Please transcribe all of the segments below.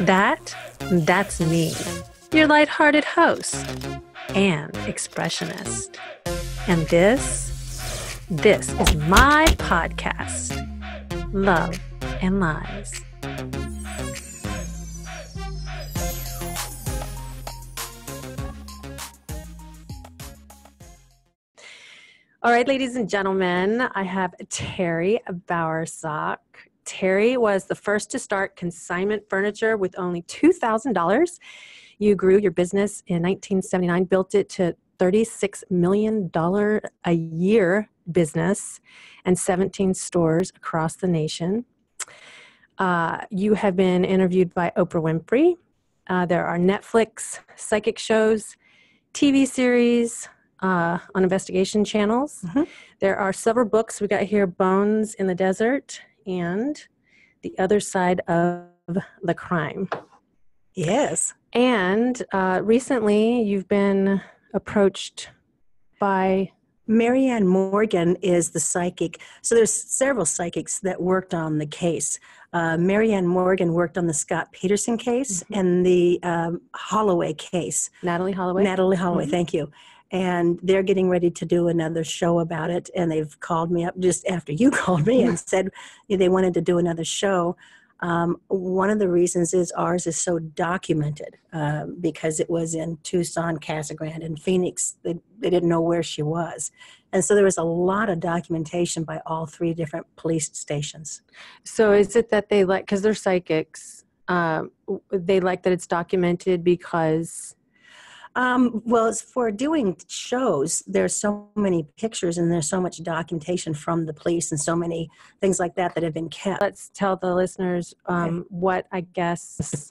That, that's me, your lighthearted host and expressionist. And this, this is my podcast, Love and Lies. All right, ladies and gentlemen, I have Terri Bowersock. Terry was the first to start consignment furniture with only $2,000. You grew your business in 1979, built it to $36 million a year business and 17 stores across the nation. Uh, you have been interviewed by Oprah Winfrey. Uh, there are Netflix psychic shows, TV series, uh, on investigation channels. Mm-hmm. There are several books. We got here Bones in the Desert and The Other Side of the Crime. Yes. And uh, recently you've been approached by. Mary Ann Morgan is the psychic. So there's several psychics that worked on the case. Uh, Mary Ann Morgan worked on the Scott Peterson case mm-hmm. and the um, Holloway case. Natalee Holloway. Natalee Holloway, mm-hmm. thank you and they're getting ready to do another show about it and they've called me up just after you called me and said they wanted to do another show. Um, one of the reasons is ours is so documented uh, because it was in tucson casa grande and phoenix. They, they didn't know where she was. And so there was a lot of documentation by all three different police stations. So is it that they like because they're psychics um, they like that it's documented because um, well, for doing shows, there's so many pictures and there's so much documentation from the police and so many things like that that have been kept. Let's tell the listeners um, okay. what I guess.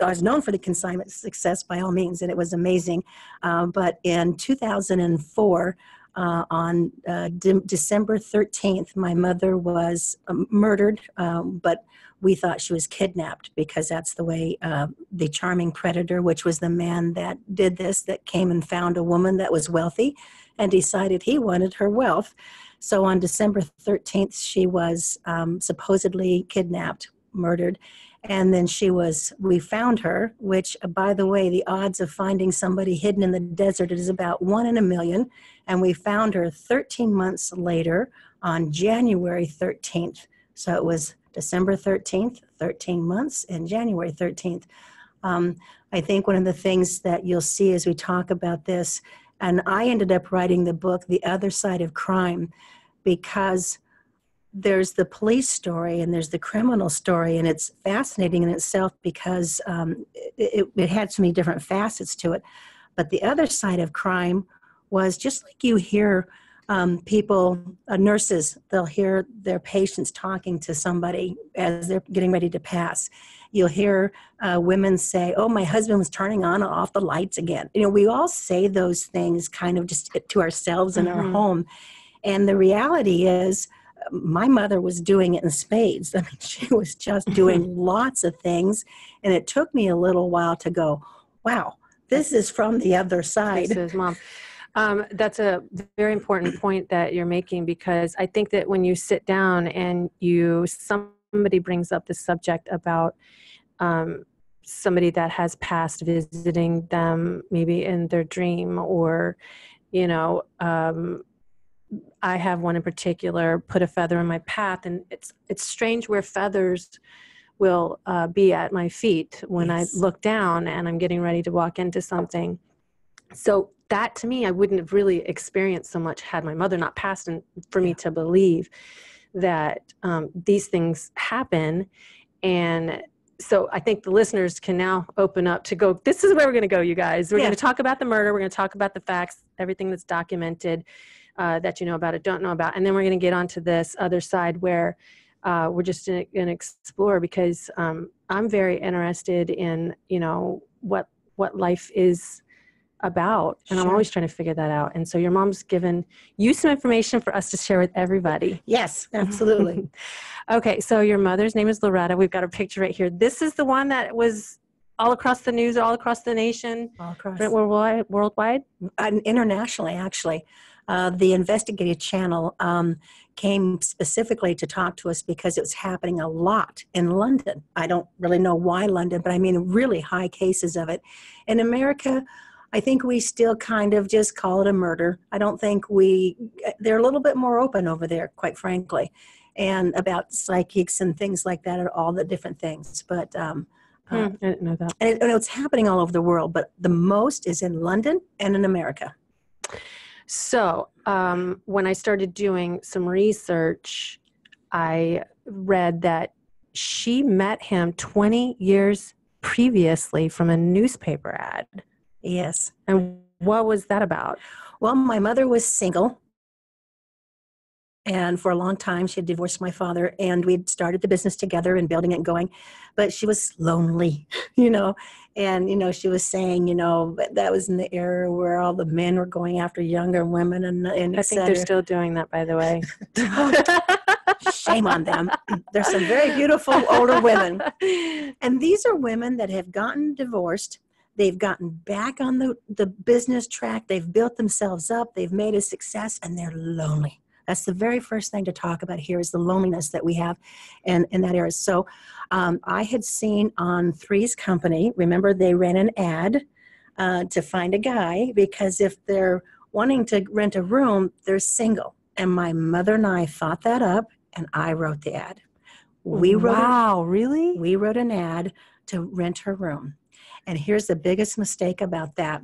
I was known for the consignment success by all means, and it was amazing. Uh, but in 2004, uh, on uh, de- December 13th, my mother was um, murdered, um, but we thought she was kidnapped because that's the way uh, the charming predator, which was the man that did this, that came and found a woman that was wealthy and decided he wanted her wealth. So on December 13th, she was um, supposedly kidnapped, murdered. And then she was, we found her, which, uh, by the way, the odds of finding somebody hidden in the desert is about one in a million. And we found her 13 months later on January 13th. So it was December 13th, 13 months, and January 13th. Um, I think one of the things that you'll see as we talk about this, and I ended up writing the book, The Other Side of Crime, because there's the police story and there's the criminal story, and it's fascinating in itself because um, it, it had so many different facets to it. But the other side of crime was just like you hear um, people, uh, nurses, they'll hear their patients talking to somebody as they're getting ready to pass. You'll hear uh, women say, Oh, my husband was turning on and off the lights again. You know, we all say those things kind of just to ourselves in mm-hmm. our home. And the reality is, my mother was doing it in spades. I mean, she was just doing lots of things. And it took me a little while to go, wow, this is from the other side. This is mom. Um, that's a very important point that you're making because I think that when you sit down and you somebody brings up the subject about um, somebody that has passed visiting them maybe in their dream or you know um, I have one in particular put a feather in my path and it's it's strange where feathers will uh, be at my feet when yes. I look down and I'm getting ready to walk into something so that to me i wouldn't have really experienced so much had my mother not passed and for me to believe that um, these things happen. And so i think the listeners can now open up to go this is where we're going to go you guys. We're yeah. going to talk about the murder. We're going to talk about the facts everything that's documented uh, that you know about it don't know about. And then we're going to get onto this other side where uh, we're just going to explore because um, i'm very interested in you know what what life is about and sure. i'm always trying to figure that out. And so your mom's given you some information for us to share with everybody. Yes absolutely. Okay so your mother's name is loretta. We've got a picture right here. This is the one that was all across the news all across the nation all across. worldwide worldwide? And internationally actually. Uh, the investigative channel um, came specifically to talk to us because it was happening a lot in London. I don't really know why London, but I mean really high cases of it. In America, I think we still kind of just call it a murder. I don't think we, they're a little bit more open over there, quite frankly, and about psychics and things like that, and all the different things. But, um, Hmm, uh, I didn't know that. and, it, and it's happening all over the world, but the most is in London and in America. So, um, when I started doing some research, I read that she met him 20 years previously from a newspaper ad. Yes. And what was that about? Well, my mother was single. And for a long time, she had divorced my father, and we'd started the business together and building it and going. But she was lonely, you know. And, you know, she was saying, you know, that- that was in the era where all the men were going after younger women and, and I think they're still doing that, by the way. Shame on them. There's some very beautiful older women. And these are women that have gotten divorced. They've gotten back on the, the business track. They've built themselves up. They've made a success and they're lonely. That's the very first thing to talk about here is the loneliness that we have in, in that area. So um, I had seen on Three's Company, remember they ran an ad uh, to find a guy because if they're wanting to rent a room, they're single. And my mother and I thought that up and I wrote the ad. We wrote wow, really? we wrote an ad to rent her room. And here's the biggest mistake about that.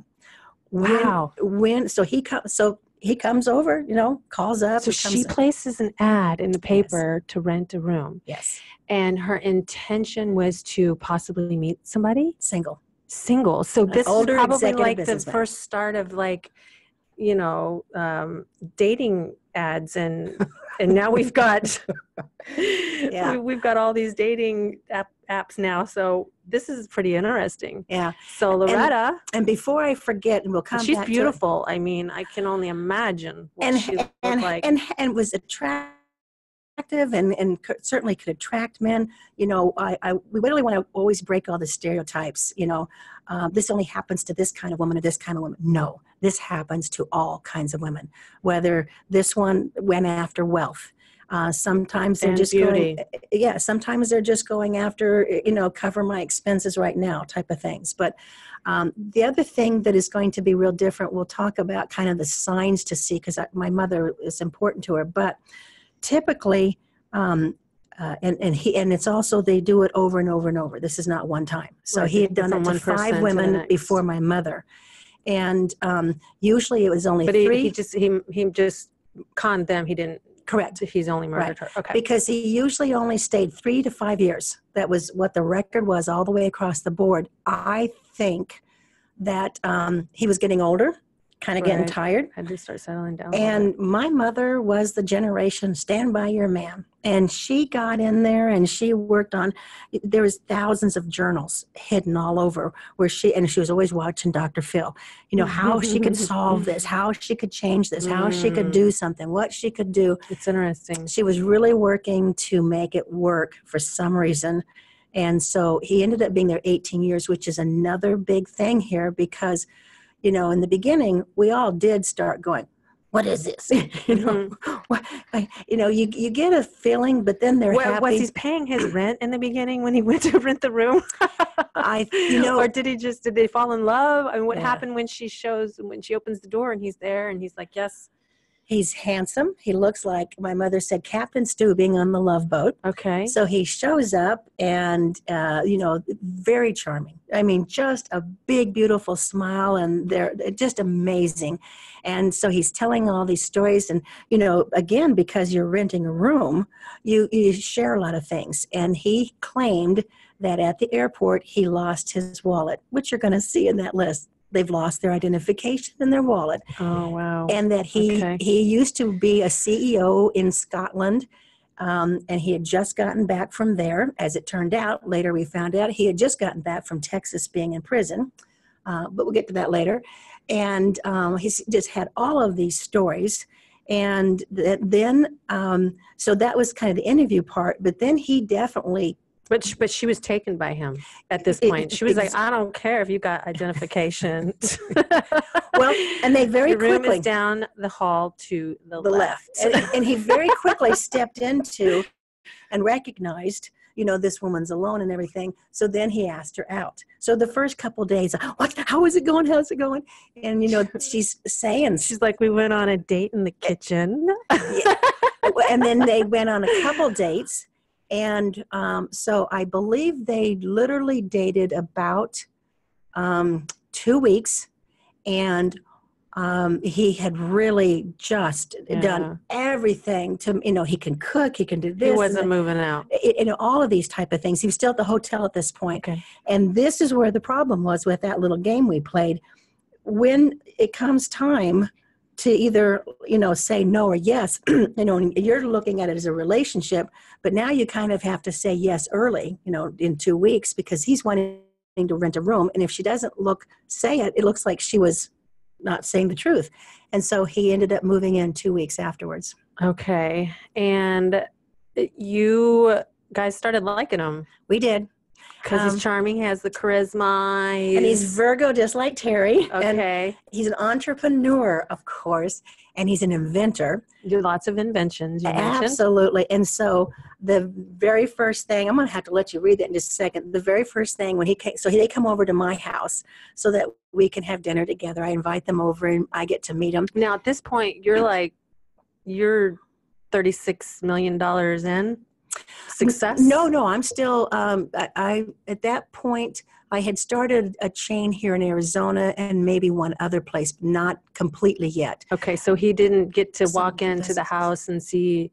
When, Wow. When so he comes so he comes over, you know, calls up. So she in. places an ad in the paper to rent a room, yes, and her intention was to possibly meet somebody single. single. So this is probably like the first start of like, you know, um, dating ads, and and now we've got Yeah. we, we've got all these dating app, apps now. So this is pretty interesting. Yeah. So Loretta, And before I forget, and we'll come she's back to beautiful. I mean, I can only imagine what and she and, like. and and was attractive and and certainly could attract men. You know, I, I we really want to always break all the stereotypes. You know, uh, this only happens to this kind of woman or this kind of woman. No, this happens to all kinds of women. Whether this one went after wealth. Uh, sometimes they're And just beauty. going, yeah. Sometimes they're just going after, you know, cover my expenses right now, type of things. But um, the other thing that is going to be real different, we'll talk about kind of the signs to see because my mother is important to her. But typically, um, uh, and and he and it's also they do it over and over and over. This is not one time. So Right, he had done it to five women next. before my mother, and um, usually it was only but three. he just he he just conned them. He didn't. correct. He's only murdered her. Okay. because he usually only stayed three to five years. That was what the record was all the way across the board. I think that um, he was getting older, kind of getting Right. tired. Had to start settling down. And my mother was the generation stand by your man. And she got in there and she worked on there was thousands of journals hidden all over where she and she was always watching Dr. Phil. You know, how she could solve this, how she could change this, how she could do mm. something, what she could do. It's interesting. she was really working to make it work for some reason. And so he ended up being there 18 years, which is another big thing here because, you know, in the beginning, we all did start going, what is this? you know, mm-hmm. what, I- you know, you, you get a feeling, but then they're happy. was he paying his rent in the beginning when he went to rent the room? I, you know, or did he just did they fall in love? I mean, what Yeah. happened when she shows when she opens the door and he's there and he's like, yes, he's handsome. He looks like my mother said, Captain Stubing on the love boat. okay, So he shows up and, uh, you know, very charming. I mean, just a big, beautiful smile, and they're they're just amazing. And so he's telling all these stories. And, you know, again, because you're renting a room, you, you share a lot of things. And he claimed that at the airport, he lost his wallet, which you're going to see in that list. They've lost their identification and their wallet oh wow, and that he Okay. he used to be a CEO in Scotland, um, and he had just gotten back from there. As it turned out, later we found out he had just gotten back from Texas, being in prison. Uh, but we'll get to that later. And um, he's just had all of these stories, and th- then um, so that was kind of the interview part. But then he definitely But she, but she was taken by him at this point. She was like, I don't care if you got identification. Well, and they very Your room quickly is down the hall to the, the left, left. and, and he very quickly stepped into and recognized you know this woman's alone and everything so then he asked her out so the first couple days what how is it going how's it going and you know she's saying She's like, we went on a date in the kitchen. and then they went on a couple dates and um, so i believe they literally dated about um, two weeks. And um, he had really just done everything to you know he can cook he can do this He wasn't moving out. It- you know all of these type of things. He was still at the hotel at this point. Okay. and this is where the problem was with that little game we played. When it comes time to either you know say no or yes you know you're looking at it as a relationship but now you kind of have to say yes early you know in two weeks because he's wanting to rent a room. And if she doesn't look say it it looks like she was not saying the truth. And so he ended up moving in two weeks afterwards. Okay. And uh, you guys started liking him. We did because Um, he's charming. He has the charisma. and he's virgo just like terri and okay. he's an entrepreneur of course and he's an inventor Do lots of inventions. You mentioned. Absolutely. And so the very first thing, I'm going to have to let you read that in just a second. The very first thing when he came, so they come over to my house so that we can have dinner together. I invite them over and I get to meet them. Now at this point, you're like, you're thirty-six million dollars in success. No, no, I'm still, um, I, I, at that point, I had started a chain here in Arizona and maybe one other place, but not completely yet. Okay, so he didn't get to So walk into the house and see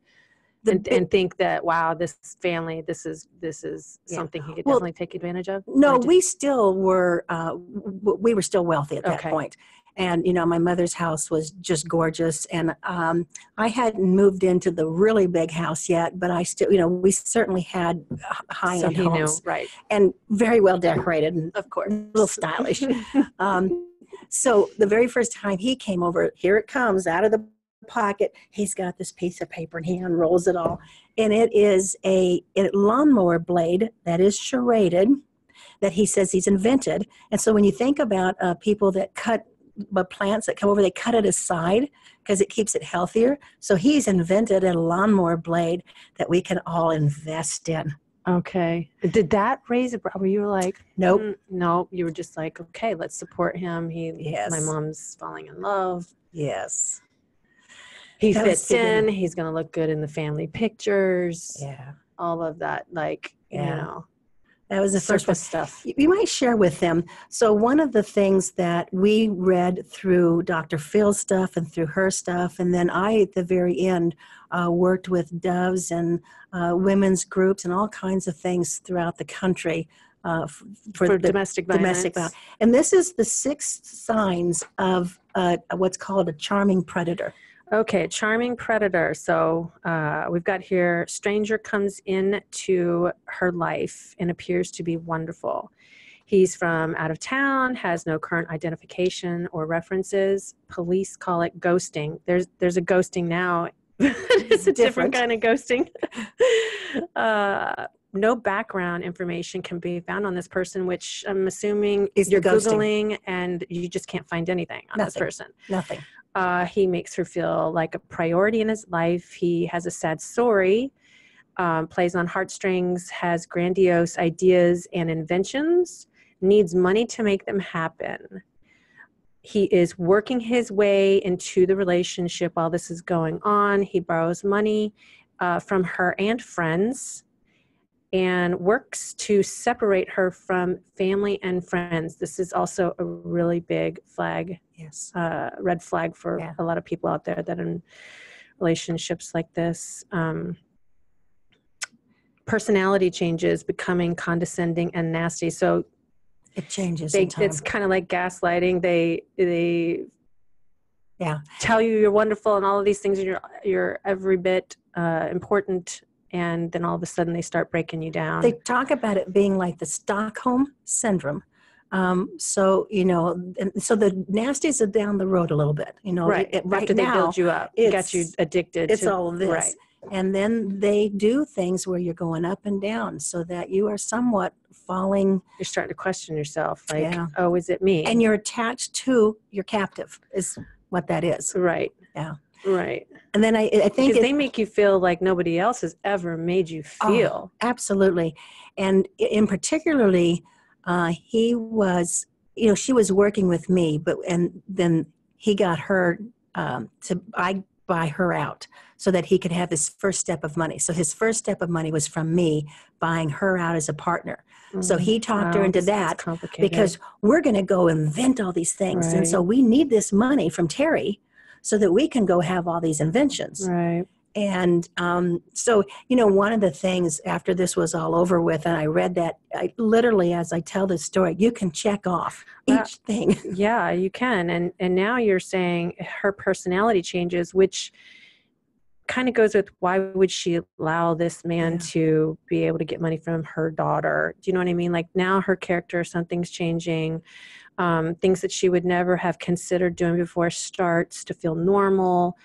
The and, and think that wow, this family, this is this is Yeah. something he could Well, definitely take advantage of. No, we still were. Uh, we were still wealthy at that Okay. point. And you know my mother's house was just gorgeous, and um, I hadn't moved into the really big house yet, but I still, you know, we certainly had high so end he knew right. and very well decorated and Of course, a little stylish. um, so the very first time he came over, here it comes out of the pocket. He's got this piece of paper and he unrolls it all, and it is a, a lawnmower blade that is charaded that he says he's invented. And so when you think about uh, people that cut but plants that come over, they cut it aside because it keeps it healthier. So he's invented a lawnmower blade that we can all invest in. Okay. Did that raise a brow? Were you like, Nope. "Mm," no, you were just like, okay, let's support him. He, Yes. my mom's falling in love. Yes. He That fits in. He's gonna look good in the family pictures. Yeah. All of that, like Yeah. you know, That was the first one. stuff. You might share with them. So, one of the things that we read through Dr. Phil's stuff and through her stuff, and then I at the very end uh, worked with doves and uh, women's groups and all kinds of things throughout the country uh, f- For, the domestic violence. domestic violence. And this is the six signs of uh, what's called a charming predator. Okay, charming predator. So uh, we've got here stranger comes in to her life and appears to be wonderful. He's from out of town, has no current identification or references. Police call it ghosting. There's there's a ghosting now. it's a different Different. kind of ghosting. uh, no background information can be found on this person, which I'm assuming Is you're googling and you just can't find anything on this person. Nothing. Uh, he makes her feel like a priority in his life. He has a sad story, um, plays on heartstrings, has grandiose ideas and inventions, needs money to make them happen. He is working his way into the relationship while this is going on. He borrows money uh, from her and friends and works to separate her from family and friends. This is also a really big flag Yes. uh, red flag for Yeah. a lot of people out there that in relationships like this. Um, personality changes, becoming condescending and nasty. So It changes. they, it's kind of like gaslighting. They they Yeah. tell you you're wonderful and all of these things. And you're you're every bit uh, important, and then all of a sudden they start breaking you down. They talk about it being like the Stockholm syndrome. Um, so you know, and so the nasties are down the road a little bit. You know, right it- right after they build you up, get you addicted. it's to, all of this. Right. And then they do things where you're going up and down so that you are somewhat falling You're starting to question yourself, like, Yeah. oh, is it me? and you're attached to your captive, is what that is. right. Yeah. Right. And then I, I think it- they make you feel like nobody else has ever made you Oh, feel. Absolutely. And in particularly, uh, he was, you know, she was working with me, but, and then he got her um, to, I buy her out so that he could have his first step of money. So his first step of money was from me buying her out as a partner. So Mm, he talked her into it's- it's that because we're going to go invent all these things. And so we need this money from Terri so that we can go have all these inventions. right. And um, so, you know, one of the things after this was all over with, and I read that, I literally, as I tell this story, you can check off each thing. Yeah, you can. And and now you're saying her personality changes, which kind of goes with why would she allow this man Yeah. to be able to get money from her daughter? Do you know what I mean? Like now her character, something's changing. Um, things that she would never have considered doing before starts to feel normal.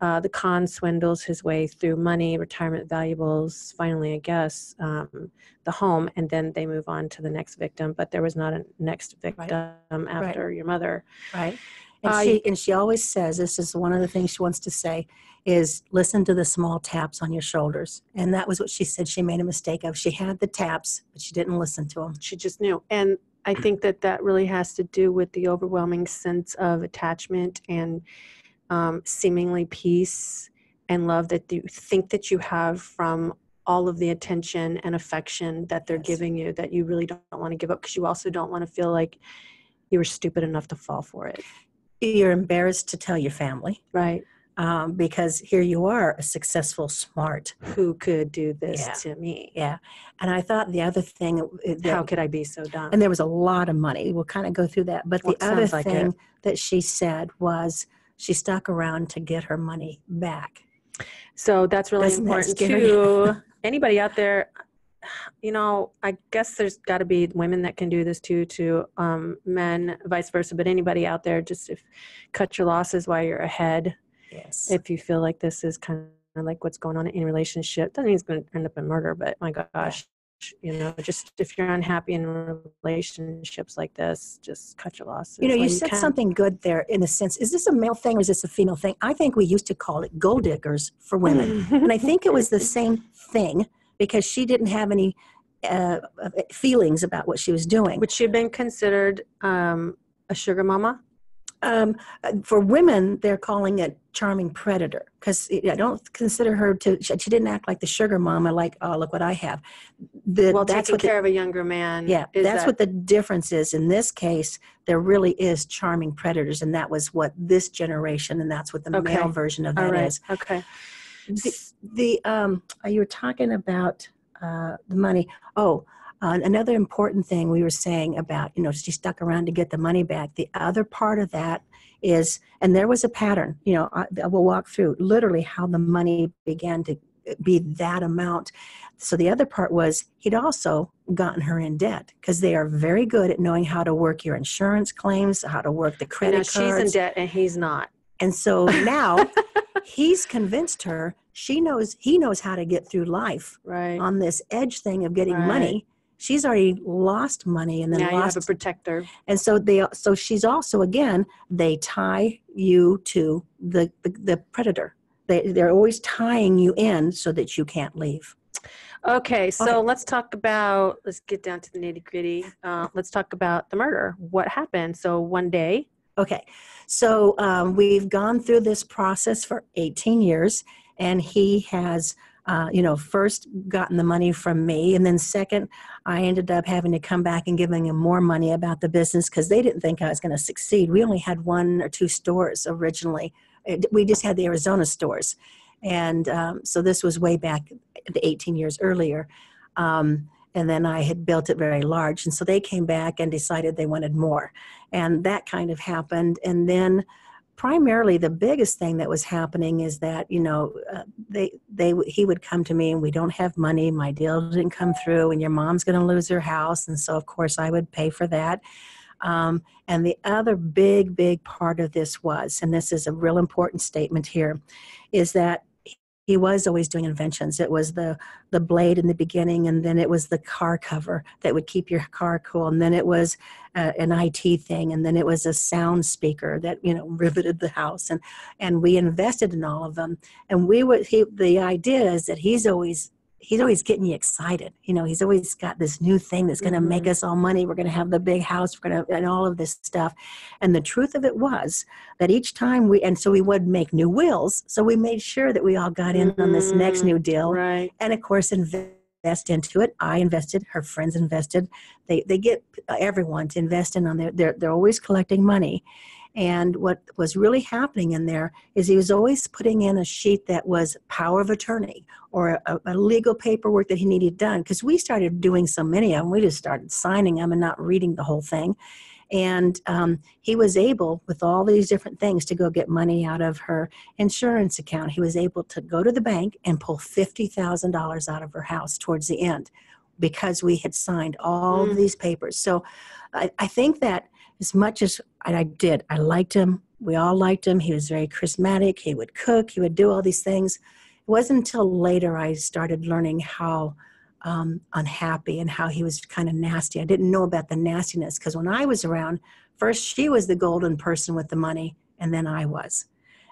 Uh, the con swindles his way through money, retirement valuables, finally, I guess, um, the home, and then they move on to the next victim. But there was not a next victim after your mother. Right. And Uh, she and she always says this is one of the things she wants to say is listen to the small taps on your shoulders. And that was what she said she made a mistake of. She had the taps, but she didn't listen to them. She just knew. And I think that that really has to do with the overwhelming sense of attachment and um, seemingly peace and love that you think that you have from all of the attention and affection that they're Yes. giving you that you really don't want to give up because you also don't want to feel like you were stupid enough to fall for it. You're embarrassed to tell your family Right. Um, because here you are, a successful, smart. Who could do this Yeah. to me? Yeah. And I thought the other thing uh, How could I be so dumb? and there was a lot of money. We'll kind of go through that. But Well, the other like thing it. that she said was she stuck around to get her money back. So that's really Doesn't important too. Anybody out there, you know, I guess there's got to be women that can do this too, to um, men, vice versa. But anybody out there, just if cut your losses while you're ahead. Yes. If you feel like this is kind of like what's going on in a relationship, doesn't mean it's going to end up in murder. But my gosh, you know, just if you're unhappy in relationships like this, just cut your losses. you know, you said can. something good there in a sense. Is this a male thing or is this a female thing? I think we used to call it gold diggers for women. and I think it was the same thing because she didn't have any uh, uh, feelings about what she was doing. Would she have been considered um, a sugar mama? Um, uh, for women, they're calling it charming predator because I don't consider her to. She, she didn't act like the sugar mama. Like, oh, look what I have. The, well, that's taking what. The, care of a younger man. yeah, is that's that- what the difference is. In this case, there really is charming predators, and that was what this generation, and that's what the Okay. male version of All that right. is. Okay. The, the um, you were talking about uh, the money. Oh, uh, another important thing we were saying about you know she stuck around to get the money back. The other part of that is, and there was a pattern. You know, I, I will walk through literally how the money began to be that amount. So the other part was he'd also gotten her in debt because they are very good at knowing how to work your insurance claims, how to work the credit now she's in debt and he's not. And so now he's convinced her she knows he knows how to get through life Right. on this edge thing of getting Right. money. She's already lost money and then now you lost have a protector. and so they so she's also again they tie you to the the, the predator. They they're always tying you in so that you can't leave. Okay, so Okay. let's talk about. Let's get down to the nitty gritty. Uh, let's talk about the murder. What happened? So one day, Okay, so um, we've gone through this process for 18 years, and he has, uh, you know, first gotten the money from me, and then second, I ended up having to come back and giving them more money about the business because they didn't think I was going to succeed. We only had one or two stores originally. We just had the Arizona stores, and um, so this was way back the 18 years earlier. Um, and then I had built it very large, and so they came back and decided they wanted more and that kind of happened and then primarily the biggest thing that was happening is that you know uh, they they he would come to me and we don't have money. My deal didn't come through and your mom's going to lose her house. And so of course i would pay for that. Um, and the other big big part of this was and this is a real important statement here is that he was always doing inventions. It was the the blade in the beginning, and then it was the car cover that would keep your car cool, and then it was uh, an IT thing, and then it was a sound speaker that you know riveted the house, and and we invested in all of them. And we would he the idea is that he's always he's always getting you excited. You know, he's always got this new thing that's going to mm-hmm. make us all money. We're going to have the big house. We're going to, and all of this stuff. And the truth of it was that each time we, and so we would make new wills. So we made sure that we all got in mm-hmm. on this next mm-hmm. new deal. Right. And of course, invest into it. I invested, her friends invested. They, they get everyone to invest in on their, they're, they're always collecting money. And what was really happening in there is he was always putting in a sheet that was power of attorney or a, a legal paperwork that he needed done. Because we started doing so many of them, we just started signing them and not reading the whole thing. And um, he was able, with all these different things, to go get money out of her insurance account. He was able to go to the bank and pull $50,000 out of her house towards the end because we had signed all mm. these papers. So I, I think that as much as I did, I liked him. We all liked him. He was very charismatic. He would cook. He would do all these things. It wasn't until later I started learning how um, unhappy and how he was kind of nasty. I didn't know about the nastiness because when I was around, first she was the golden person with the money, and then I was.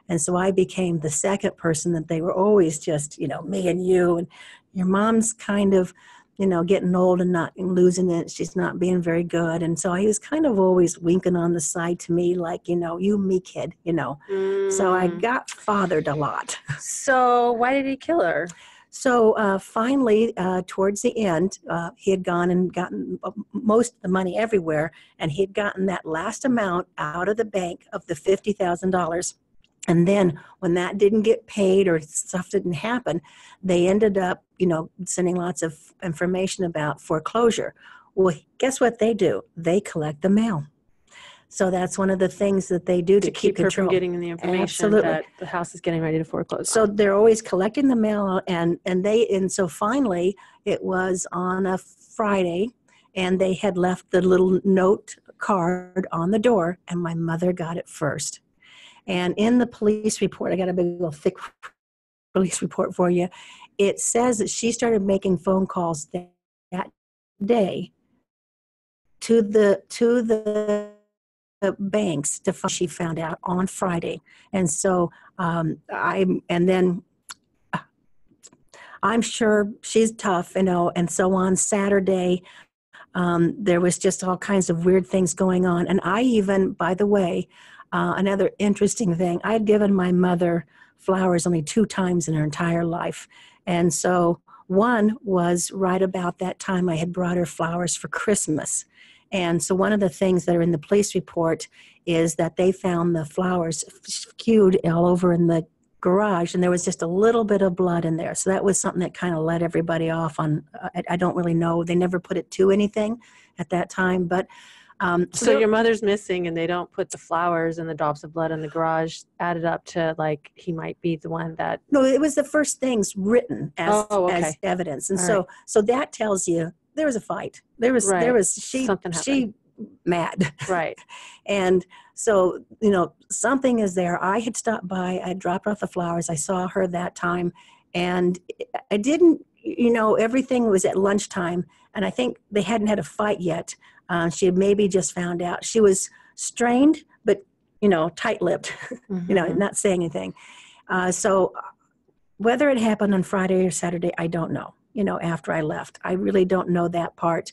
And so I became the second person that they were always just, you know, me and you. And your mom's kind of you know, getting old and not and losing it. She's not being very good. And so he was kind of always winking on the side to me, like, you know, you me kid, you know. Mm. So I mm. got fathered a lot. So why did he kill her? So uh, finally, uh, towards the end, uh, he had gone and gotten uh, most of the money everywhere, and he had gotten that last amount out of the bank of the fifty thousand dollars and then when that didn't get paid or stuff didn't happen, they ended up, you know, sending lots of information about foreclosure. Well, guess what they do? They collect the mail. So that's one of the things that they do to, to keep, keep her from getting the information Absolutely. that the house is getting ready to foreclose. So they're always collecting the mail, and and they and so finally it was on a Friday, and they had left the little note card on the door, and my mother got it first. And in the police report, I got a big little thick police report for you. It says that she started making phone calls that, that day to the to the banks to find, she found out on Friday, and so um, I and then I'm sure she's tough, you know. And so on Saturday, um, there was just all kinds of weird things going on, and I even, by the way, uh, another interesting thing, I had given my mother flowers only two times in her entire life. And so one was right about that time I had brought her flowers for Christmas. And so one of the things that are in the police report is that they found the flowers skewed all over in the garage and there was just a little bit of blood in there. So that was something that kind of let everybody off on, uh, I, I don't really know. They never put it to anything at that time, but um, so, your mother's missing, and they don't put the flowers and the drops of blood in the garage. Added up to like he might be the one that. No, it was the first things written as oh, okay. as evidence, and All so right. so that tells you there was a fight. There was right. there was she Something she mad. Right. and so you know something is there. I had stopped by. I dropped off the flowers. I saw her that time, and I didn't. You know, everything was at lunchtime, and I think they hadn't had a fight yet. Uh, she had maybe just found out. She was strained, but you know, tight-lipped. Mm-hmm. you know, mm-hmm. not saying anything. Uh, so whether it happened on Friday or Saturday, I don't know. You know, after I left, I really don't know that part.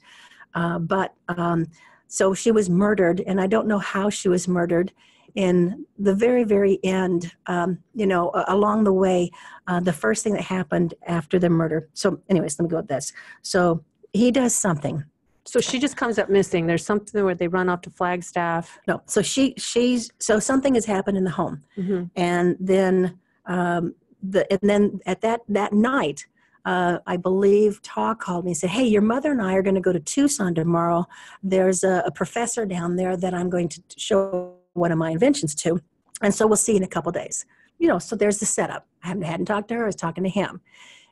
Uh, but um, so she was murdered, and I don't know how she was murdered. In the very, very end, um, you know, along the way, uh, the first thing that happened after the murder. So, anyways, let me go with this. So he does something so she just comes up missing. There's something where they run off to Flagstaff. No, so she she's so something has happened in the home, mm-hmm. and then um, the and then at that that night, uh, I believe Ta called me and said, "Hey, your mother and I are going to go to Tucson tomorrow. There's a, a, professor down there that I'm going to show one of my inventions to, and so we'll see in a couple days." You know, so there's the setup. I haven't, hadn't talked to her. I was talking to him,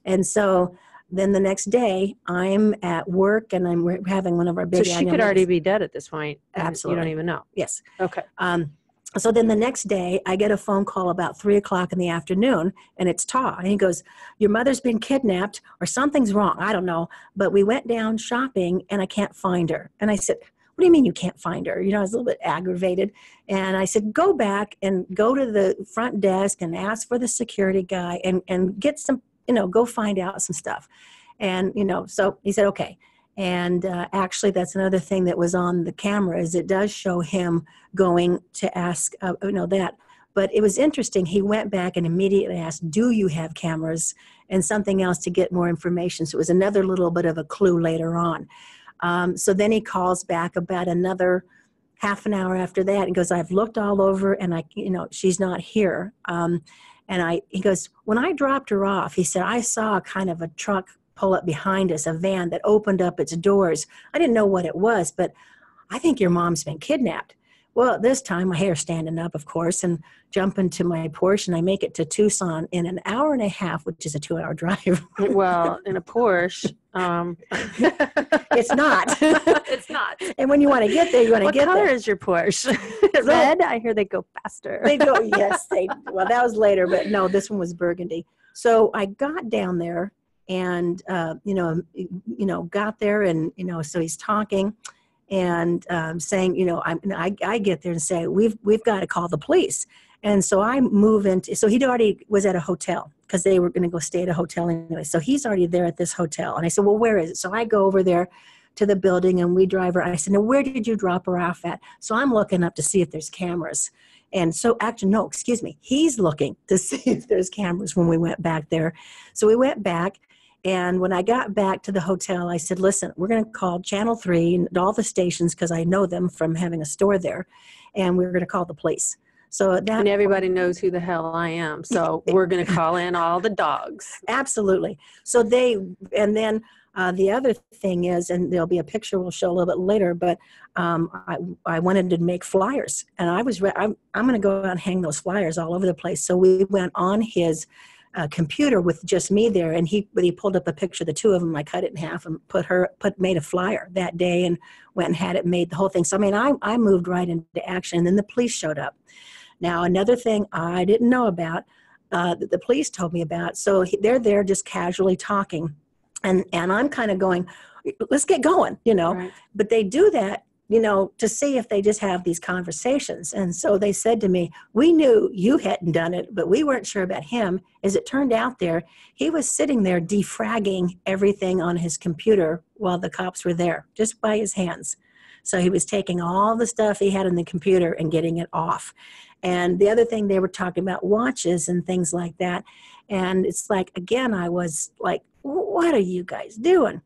and so then the next day, I'm at work and I'm having one of our big. So she could already be dead at this point. Absolutely, you don't even know. Yes. Okay. Um, so then the next day, I get a phone call about three o'clock in the afternoon, and it's Ta. And he goes, Your mother's been kidnapped, or something's wrong. I don't know. But we went down shopping, and I can't find her. And I said, What do you mean you can't find her? You know, I was a little bit aggravated. And I said, Go back and go to the front desk and ask for the security guy and, and get some, you know, go find out some stuff. And, you know, so he said, Okay. And uh, actually, that's another thing that was on the camera is it does show him going to ask, uh, you know, that. But it was interesting. He went back and immediately asked, "Do you have cameras?" and something else to get more information. So it was another little bit of a clue later on. Um, so then he calls back about another half an hour after that and goes, "I've looked all over and I, you know, she's not here." Um, and I, he goes, when I dropped her off, he said, I saw kind of a truck pull up behind us, a van that opened up its doors. I didn't know what it was, but I think your mom's been kidnapped. Well, this time my hair standing up, of course, and jump into my Porsche, and I make it to Tucson in an hour and a half, which is a two-hour drive. well, in a Porsche, um. it's not. it's not. And when you want to get there, you want to get there. What color is your Porsche? Red. I hear they go faster. they go. Yes, they. Well, that was later, but no, this one was burgundy. So I got down there and uh, you know you know got there and you know so he's talking and um, saying you know I'm, I, I get there and say we've we've got to call the police and so i move into so he'd already was at a hotel because they were going to go stay at a hotel anyway. So he's already there at this hotel. And i said well where is it? So i go over there to the building and we drive her. I said now where did you drop her off at? So i'm looking up to see if there's cameras. And so, actually, no, excuse me, he's looking to see if there's cameras when we went back there. So we went back, and when I got back to the hotel, I said, listen, we're going to call Channel 3 and all the stations because I know them from having a store there, and we're going to call the police. So that and everybody knows who the hell I am. So we're going to call in all the dogs. Absolutely. So they, and then uh, the other thing is, and there'll be a picture we'll show a little bit later, but um, I, I wanted to make flyers, and I was, re- I'm, I'm going to go out and hang those flyers all over the place. So we went on his uh, computer with just me there, and he he pulled up a picture of the two of them. I cut it in half and put her put made a flyer that day and went and had it made the whole thing. So I mean, I I moved right into action. And then the police showed up. Now another thing I didn't know about uh, that the police told me about. So he, they're there just casually talking, and and I'm kind of going, let's get going, you know. Right. But they do that you know, to see if they just have these conversations. And so they said to me, We knew you hadn't done it, but we weren't sure about him. As it turned out, there, he was sitting there defragging everything on his computer while the cops were there, just by his hands. So he was taking all the stuff he had in the computer and getting it off. And the other thing they were talking about watches and things like that. And it's like, again, I was like, what are you guys doing?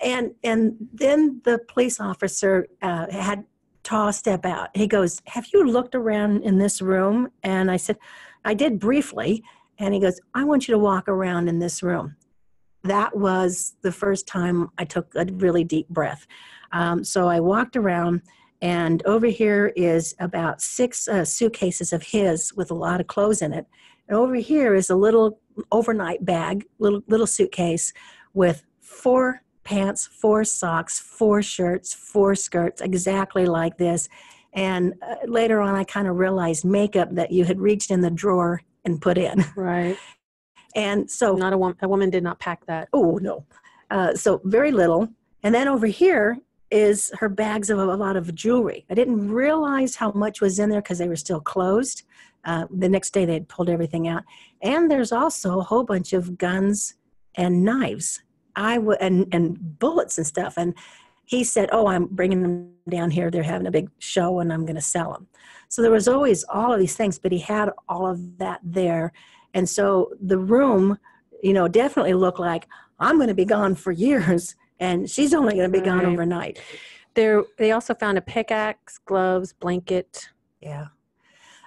and and then the police officer uh, had Ta step out. He goes, "Have you looked around in this room?" And I said, "I did briefly." And he goes, "I want you to walk around in this room." That was the first time I took a really deep breath. Um, so I walked around, and over here is about six uh, suitcases of his with a lot of clothes in it. And over here is a little overnight bag, little little suitcase with four pants, four socks, four shirts, four skirts, exactly like this. And uh, later on, I kind of realized makeup that you had reached in the drawer and put in. Right. And so, not a woman. A woman did not pack that. Oh no. Uh, so very little. And then over here is her bags of a lot of jewelry. I didn't realize how much was in there because they were still closed. Uh, the next day they had pulled everything out. And there's also a whole bunch of guns and knives I would and and bullets and stuff. And he said, "Oh, I'm bringing them down here. They're having a big show, and I'm going to sell them." So there was always all of these things, but he had all of that there, and so the room, you know, definitely looked like I'm going to be gone for years, and she's only going to be right. gone overnight. There, they also found a pickaxe, gloves, blanket. Yeah.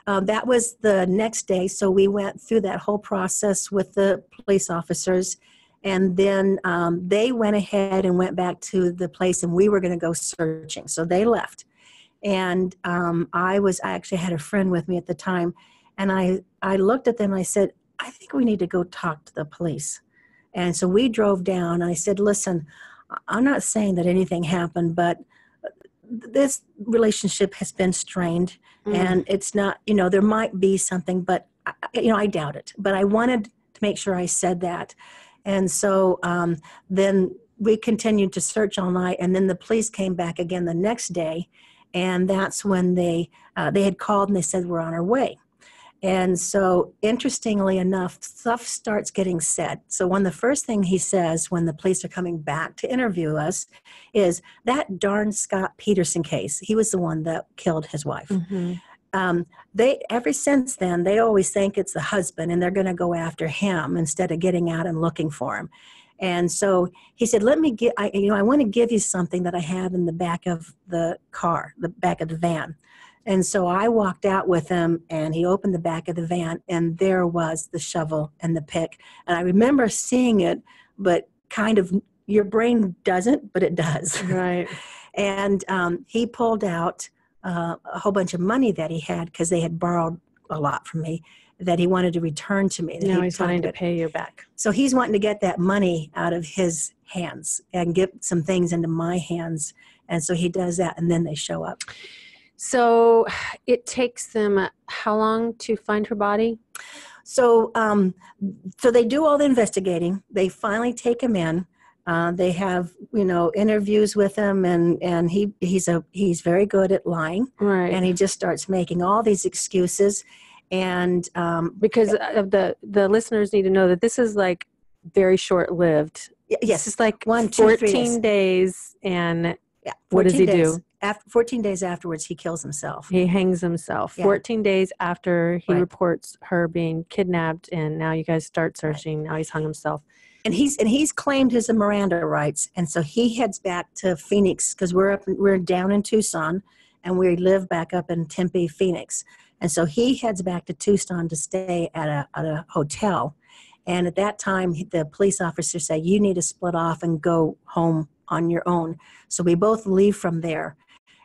Um, that was the next day. So we went through that whole process with the police officers and then um, they went ahead and went back to the place and we were going to go searching so they left and um, i was i actually had a friend with me at the time and i i looked at them and i said i think we need to go talk to the police and so we drove down and i said listen i'm not saying that anything happened but this relationship has been strained Mm. and it's not you know there might be something but I, you know i doubt it. But i wanted to make sure i said that. And so um, then we continued to search all night and then the police came back again the next day and that's when they uh, they had called and they said we're on our way and so interestingly enough stuff starts getting said. So one of the first thing he says when the police are coming back to interview us is that darn scott peterson case. He was the one that killed his wife. Mhm. um, they ever since then they always think it's the husband and they're going to go after him instead of getting out and looking for him. And so he said let me get I, you know i want to give you something that i have in the back of the car the back of the van and so i walked out with him and he opened the back of the van and there was the shovel and the pick and i remember seeing it but kind of your brain doesn't but it does Right. and um, he pulled out uh, a whole bunch of money that he had because they had borrowed a lot from me that he wanted to return to me. that Now he's wanting to pay you back. So he's wanting to get that money out of his hands and get some things into my hands. And so he does that, and then they show up. So it takes them uh, how long to find her body? So, um, so they do all the investigating. They finally take him in. Uh, they have, you know, interviews with him, and and he he's a he's very good at lying. Right. and he just starts making all these excuses and um, because of the the listeners need to know that this is like very short lived. yes it's like One, two, three 14 days and yeah, what does 14 he do? After 14 days afterwards he kills himself he hangs himself. Yeah. 14 days after he Right. reports her being kidnapped and now you guys start searching. Now he's hung himself. and he's and he's claimed his miranda rights and so he heads back to phoenix because we're up we're down in tucson and we live back up in tempe phoenix and so he heads back to tucson to stay at a, at a hotel and at that time the police officer said you need to split off and go home on your own so we both leave from there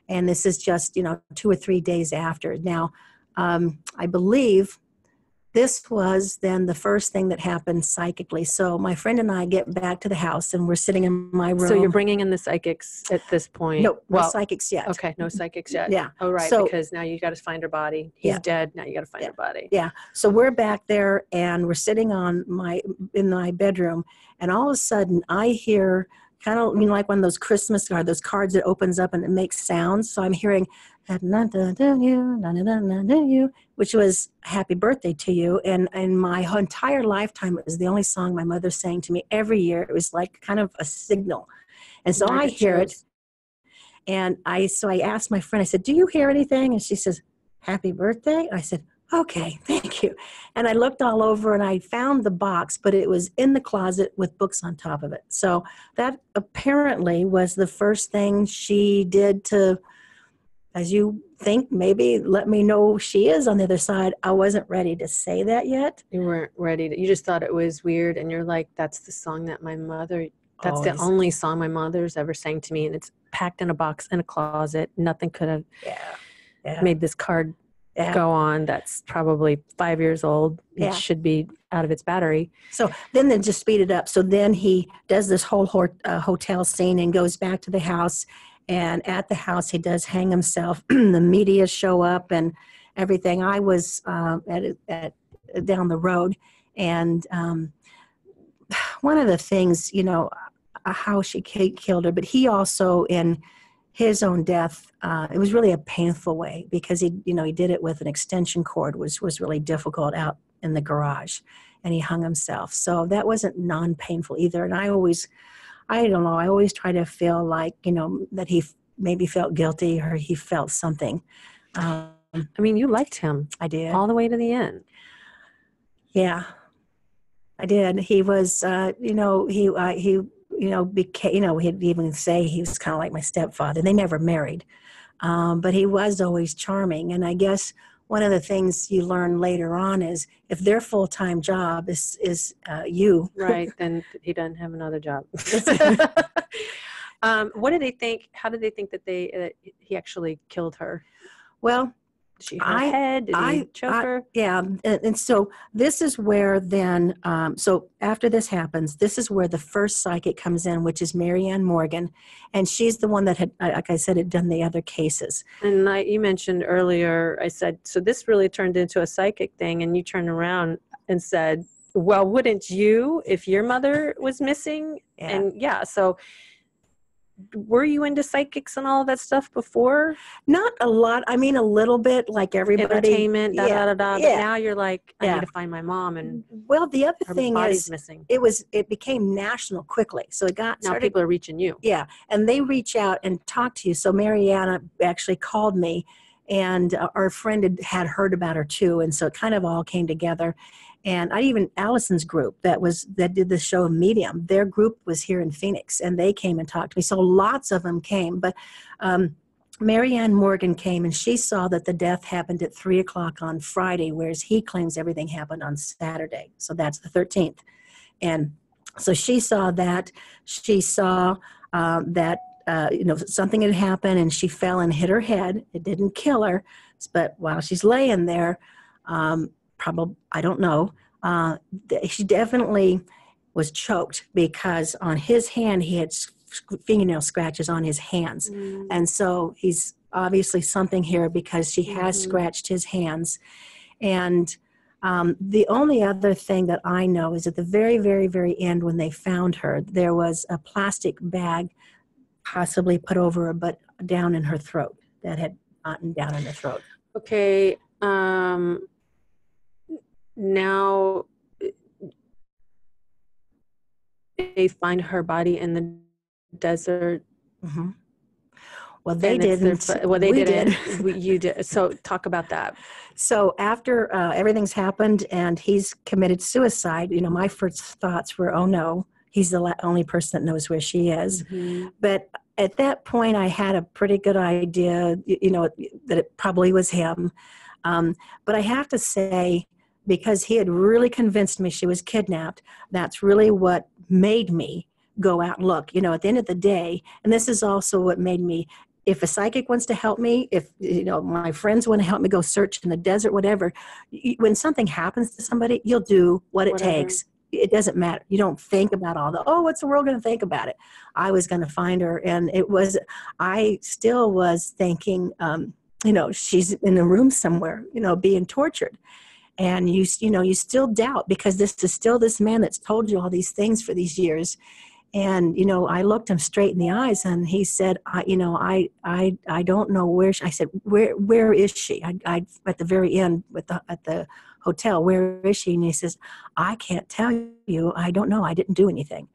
and this is just you know two or three days after now um, i believe this was then the first thing that happened psychically. So my friend and I get back to the house and we're sitting in my room. So you're bringing in the psychics at this point. no, no psychics yet. okay, no psychics yet. Yeah. Oh, right. So- because now you got to find her body. He's Yeah. dead. Now you got to find Yeah. her body. Yeah. So we're back there and we're sitting on my in my bedroom, and all of a sudden I hear kind of you know like one of those Christmas cards, those cards that opens up and it makes sounds. So I'm hearing which was "Happy Birthday to You," and in my entire lifetime it was the only song my mother sang to me every year. It was like kind of a signal, and so I I hear it, and I so I asked my friend. I said, "Do you hear anything?" And she says, "Happy birthday." I said, "Okay, thank you." And I looked all over and I found the box, but it was in the closet with books on top of it. So that apparently was the first thing she did to, as you think, maybe let me know she is on the other side. I wasn't ready to say that yet. You weren't ready to, you just thought it was weird. And you're like, that's the song that my mother, that's the only song my mother's ever sang to me. And it's packed in a box in a closet. Nothing could have Yeah. Yeah. made this card yeah. go on. That's probably five years old. Yeah. It should be out of its battery. So then they just speed it up. So then he does this whole hor- uh, hotel scene and goes back to the house. And at the house, he does hang himself. the media show up and everything. I was um, at, at down the road, and um, one of the things, you know, uh, how she killed her, but he also in his own death. Uh, it was really a painful way because he, you know, he did it with an extension cord, was was really difficult out in the garage and he hung himself. So that wasn't non painful either. And I always, I don't know, I always try to feel like, you know, that he f- maybe felt guilty or he felt something. Um, I mean, you liked him I did. all the way to the end. Yeah, I did. He was, uh, you know, he, uh, he, you know, became, you know, he'd even say he was kind of like my stepfather. They never married, um, but he was always charming. And I guess one of the things you learn later on is if their full time job is is uh, you, Right. then he doesn't have another job. um, what did they think? How did they think that they, uh, he actually killed her? Well, she I- her head? Did I- he choke I- her? Yeah, and, and so this is where then, um, so after this happens, this is where the first psychic comes in, which is Mary Ann Morgan, and she's the one that had, like I said, had done the other cases. And like you mentioned earlier, I said, so this really turned into a psychic thing, and you turned around and said, well, wouldn't you if your mother was missing? Yeah. And yeah, so were you into psychics and all that stuff before Not a lot. I mean, a little bit, like everybody. entertainment? Da, yeah, da, da, da. yeah. But now you're like, I Yeah. need to find my mom, and Well, the other thing is, missing. it was it became national quickly. So it got Now started people are reaching you. Yeah, and they reach out and talk to you. So Mariana actually called me, and uh, our friend had, had heard about her too, and so it kind of all came together. And I even Allison's group that was that did the show Medium. Their group was here in Phoenix, and they came and talked to me. So lots of them came, but. Um, Mary Ann Morgan came and she saw that the death happened at three o'clock on Friday, whereas he claims everything happened on Saturday. So that's the 13th. And so she saw that. She saw um, that uh, you know something had happened and she fell and hit her head. It didn't kill her, but while she's laying there, um, probably I don't know. Uh, she definitely was choked because on his hand he had fingernail scratches on his hands, Mm. and so he's obviously something here because she has Mhm. scratched his hands, and. Um, the only other thing that I know is at the very, very, very end when they found her, there was a plastic bag possibly put over a but down in her throat that had gotten down in her throat. Okay. Um, now they find her body in the desert. hmm Well, they their didn't. fr- well, they we didn't. did. we, you did. So talk about that. So after uh, everything's happened and he's committed suicide, you know, my first thoughts were, oh no, he's the only person that knows where she is. Mhm. But at that point, I had a pretty good idea, you know, that it probably was him. Um, but I have to say, because he had really convinced me she was kidnapped, that's really what made me go out and look. You know, at the end of the day, and this is also what made me. If a psychic wants to help me, if you know my friends want to help me go search in the desert, whatever, when something happens to somebody, you'll do what it Whatever. takes. It doesn't matter. You don't think about all the oh, what's the world going to think about it? I was going to find her, and it was. I still was thinking, um, you know, she's in a room somewhere, you know, being tortured, and you, you know, you still doubt because this is still this man that's told you all these things for these years, and you know, I looked him straight in the eyes, and he said, I, you know, I, I, I don't know where. She, I said, where, where is she? I, I, at the very end with the at the hotel, where is she? And he says, I can't tell you. I don't know. I didn't do anything.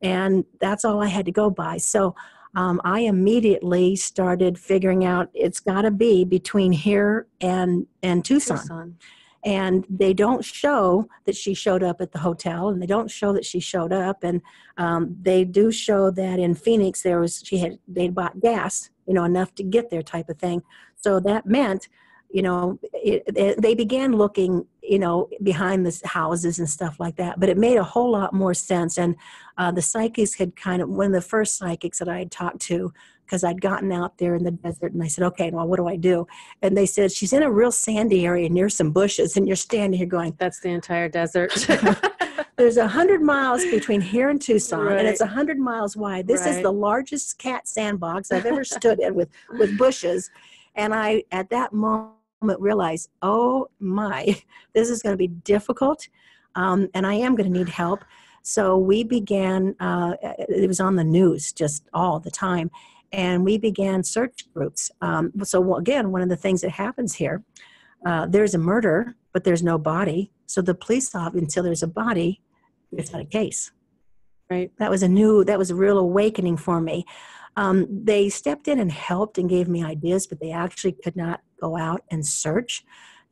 And that's all I had to go by. So um, I immediately started figuring out it's got to be between here and, and Tucson. Tucson. And they don't show that she showed up at the hotel, and they don't show that she showed up. And um, they do show that in Phoenix there was she had they bought gas, you know, enough to get there, type of thing. So that meant you know it, it, they began looking you know behind the houses and stuff like that but it made a whole lot more sense and uh, the psychics had kind of one of the first psychics that i had talked to because i'd gotten out there in the desert and i said okay well what do i do and they said she's in a real sandy area near some bushes and you're standing here going That's the entire desert. there's a hundred miles between here and Tucson, and it's a hundred miles wide. This is the largest cat sandbox I've ever stood in with with bushes. And I, at that moment, realized, oh my, this is going to be difficult, um, and I am going to need help. So we began. Uh, it was on the news just all the time, and we began search groups. Um, so again, one of the things that happens here, uh, there's a murder, but there's no body. So the police thought until there's a body, it's not a case. right. That was a new, that was a real awakening for me. Um, they stepped in and helped and gave me ideas, but they actually could not go out and search.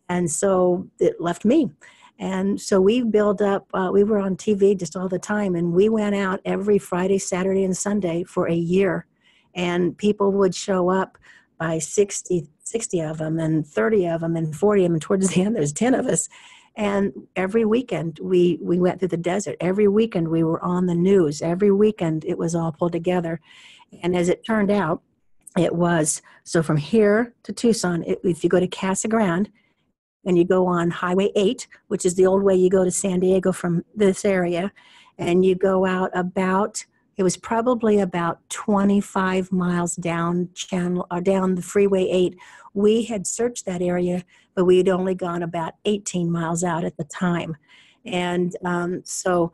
And so it left me. And so we built up, uh, we were on TV just all the time, and we went out every Friday, Saturday, and Sunday for a year. And people would show up by 60, 60 of them, and 30 of them, and 40 of them. And towards the end, there's 10 of us. And every weekend we, we went through the desert. Every weekend we were on the news. Every weekend it was all pulled together. And as it turned out, it was so from here to Tucson. It, if you go to Casa Grande and you go on Highway 8, which is the old way you go to San Diego from this area, and you go out about it was probably about 25 miles down channel or down the freeway 8 we had searched that area but we had only gone about 18 miles out at the time and um, so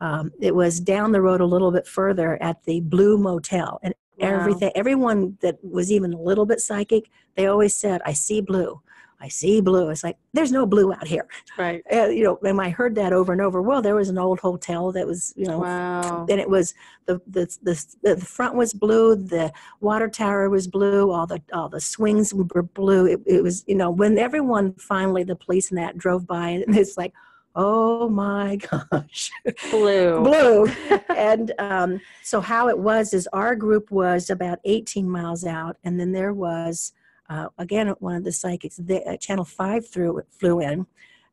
um, it was down the road a little bit further at the blue motel and Wow. everything everyone that was even a little bit psychic they always said i see blue i see blue it's like there's no blue out here Right. uh, you know, and I heard that over and over. Well, there was an old hotel that was, you know, Wow. and it was the, the the the front was blue, the water tower was blue, all the all the swings were blue. It, it was, you know, when everyone finally, the police and that drove by, and it's like, oh my gosh, Blue. blue. and um, so how it was is our group was about 18 miles out, and then there was. Uh, again, one of the psychics, the, uh, Channel 5 threw, flew in,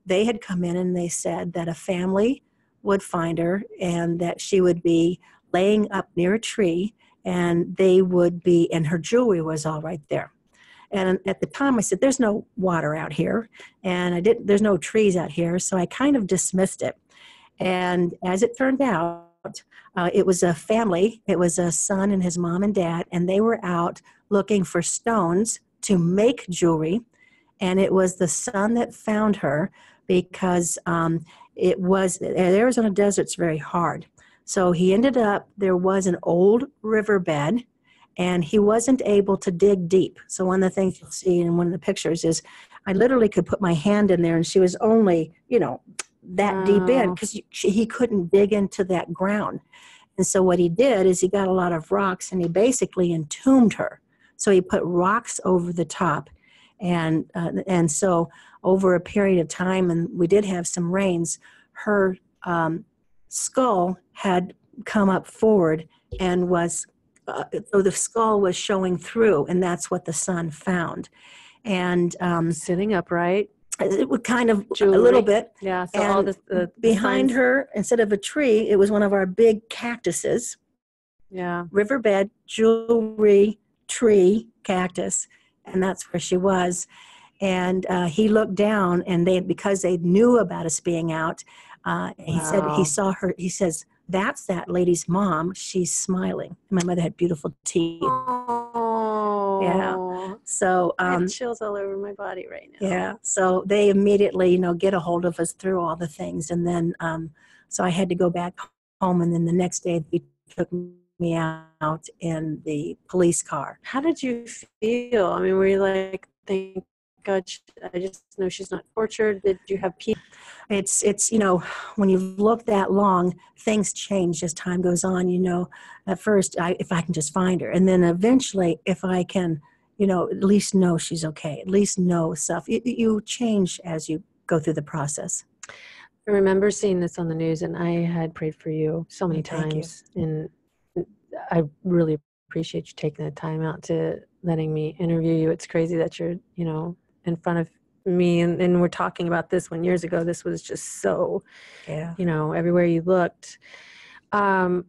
they had come in and they said that a family would find her and that she would be laying up near a tree and they would be and her jewelry was all right there and at the time i said there's no water out here. And i didn't there's no trees out here. So i kind of dismissed it. And as it turned out uh, it was a family. It was a son and his mom and dad and they were out looking for stones to make jewelry. And it was the son that found her because um, it was the Arizona desert's very hard. So he ended up there was an old riverbed, and he wasn't able to dig deep. So one of the things you'll see in one of the pictures is I literally could put my hand in there, and she was only you know that deep in because he couldn't dig into that ground. And so what he did is he got a lot of rocks and he basically entombed her. So he put rocks over the top, and uh, and so over a period of time, and we did have some rains, her um, skull had come up forward and was, uh, so the skull was showing through, and that's what the son found. And um, Sitting upright. it would kind of a little bit Yeah. So And this, the the behind signs- her, instead of a tree, it was one of our big cactuses, Yeah. riverbed, jewelry, tree, cactus, and that's where she was. And uh, he looked down, and they because they knew about us being out, uh, he said he saw her. He says that's that lady's mom. She's smiling. My mother had beautiful teeth. Oh. So I um, chills all over my body right now. Yeah. So they immediately, you know, get a hold of us through all the things. And then, um, so I had to go back home. And then the next day, they took me out in the police car. How did you feel? I mean, were you like, thank God, I just know she's not tortured? Did you have peace? It's, it's, you know, when you look that long, things change as time goes on. You know, at first, I, if I can just find her. And then eventually, if I can, you know, at least know she's okay, at least know stuff. You, you change as you go through the process. I remember seeing this on the news, and I had prayed for you so many Thank you. times. And I really appreciate you taking the time out to letting me interview you. It's crazy that you're, you know, in front of me, and, and we're talking about this one years ago. This was just so, Yeah. you know, everywhere you looked. Um,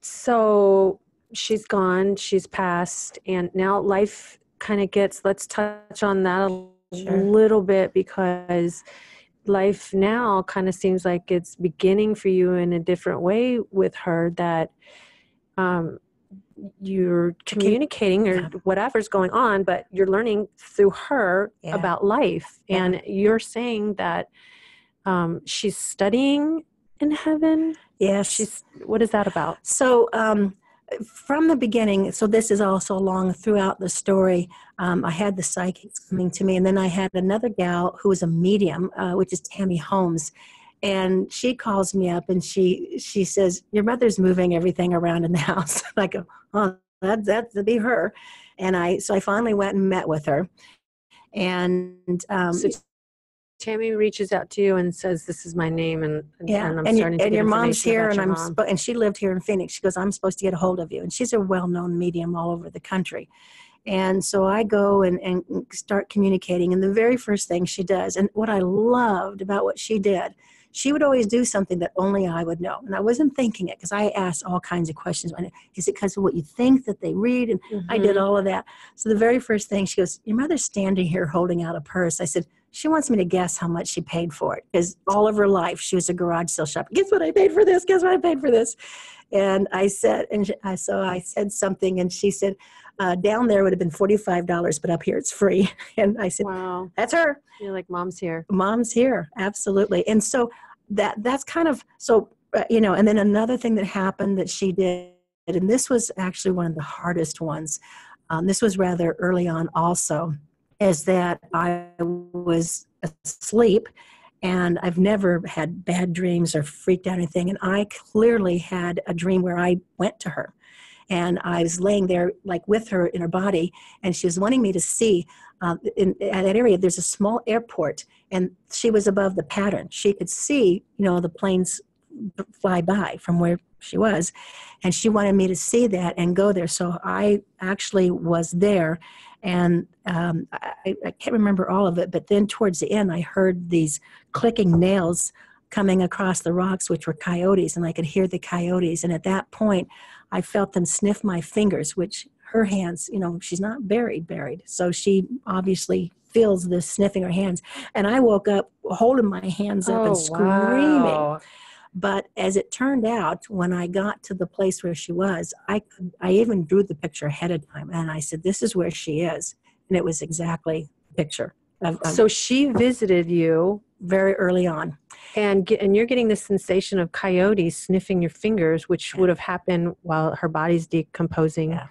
so she's gone, she's passed, and now life kind of gets. Let's touch on that a Sure. little bit because life now kind of seems like it's beginning for you in a different way with her that um, you're communicating or whatever's going on but you're learning through her Yeah. about life Yeah. and you're saying that um, she's studying in heaven Yes. she's what is that about So um, from the beginning, so this is also along throughout the story. Um, I had the psychics coming to me, and then I had another gal who was a medium, uh, which is Tammy Holmes, and she calls me up and she she says, "Your mother's moving everything around in the house." I go, "Oh, that that's to be her," and I so I finally went and met with her, and um, so tammy reaches out to you and says this is my name and, Yeah, and i'm and, you- starting to and your mom's here, and your I'm mom. and she lived here in Phoenix. She goes, I'm supposed to get a hold of you, and she's a well-known medium all over the country. And so I go and, and start communicating, and the very first thing she does, and what I loved about what she did, she would always do something that only I would know. And I wasn't thinking it because I asked all kinds of questions. Is it because of what you think that they read? And mm-hmm. I did mm-hmm. all of that. So the very first thing she goes, Your mother's standing here holding out a purse. I said, she wants me to guess how much she paid for it because all of her life she was a garage sale shop. Guess what I paid for this? Guess what I paid for this? And I said, and I, so I said something, and she said, uh, down there would have been $45, but up here it's free. And I said, wow, that's her. You're like, mom's here. Mom's here. Absolutely. And so that, that's kind of, so, uh, you know, and then another thing that happened that she did, and this was actually one of the hardest ones. Um, this was rather early on also, is that I was asleep and I've never had bad dreams or freaked out or anything. And I clearly had a dream where I went to her and I was laying there like with her in her body, and she was wanting me to see. Uh, in, in that area, there's a small airport, and she was above the pattern. She could see, you know, the planes fly by from where she was, and she wanted me to see that and go there. So I actually was there, and um, I, I can't remember all of it. But then towards the end, I heard these clicking nails coming across the rocks, which were coyotes, and I could hear the coyotes. And at that point, I felt them sniff my fingers, which her hands, you know, she's not buried, buried. So she obviously feels the sniffing her hands. And I woke up holding my hands up oh, and screaming. Wow. But as it turned out, when I got to the place where she was, I I even drew the picture ahead of time, and I said, "This is where she is," and it was exactly the picture. Of, of so she visited you very early on. And get, and you're getting the sensation of coyotes sniffing your fingers, which yeah. would have happened while her body's decomposing. Yeah.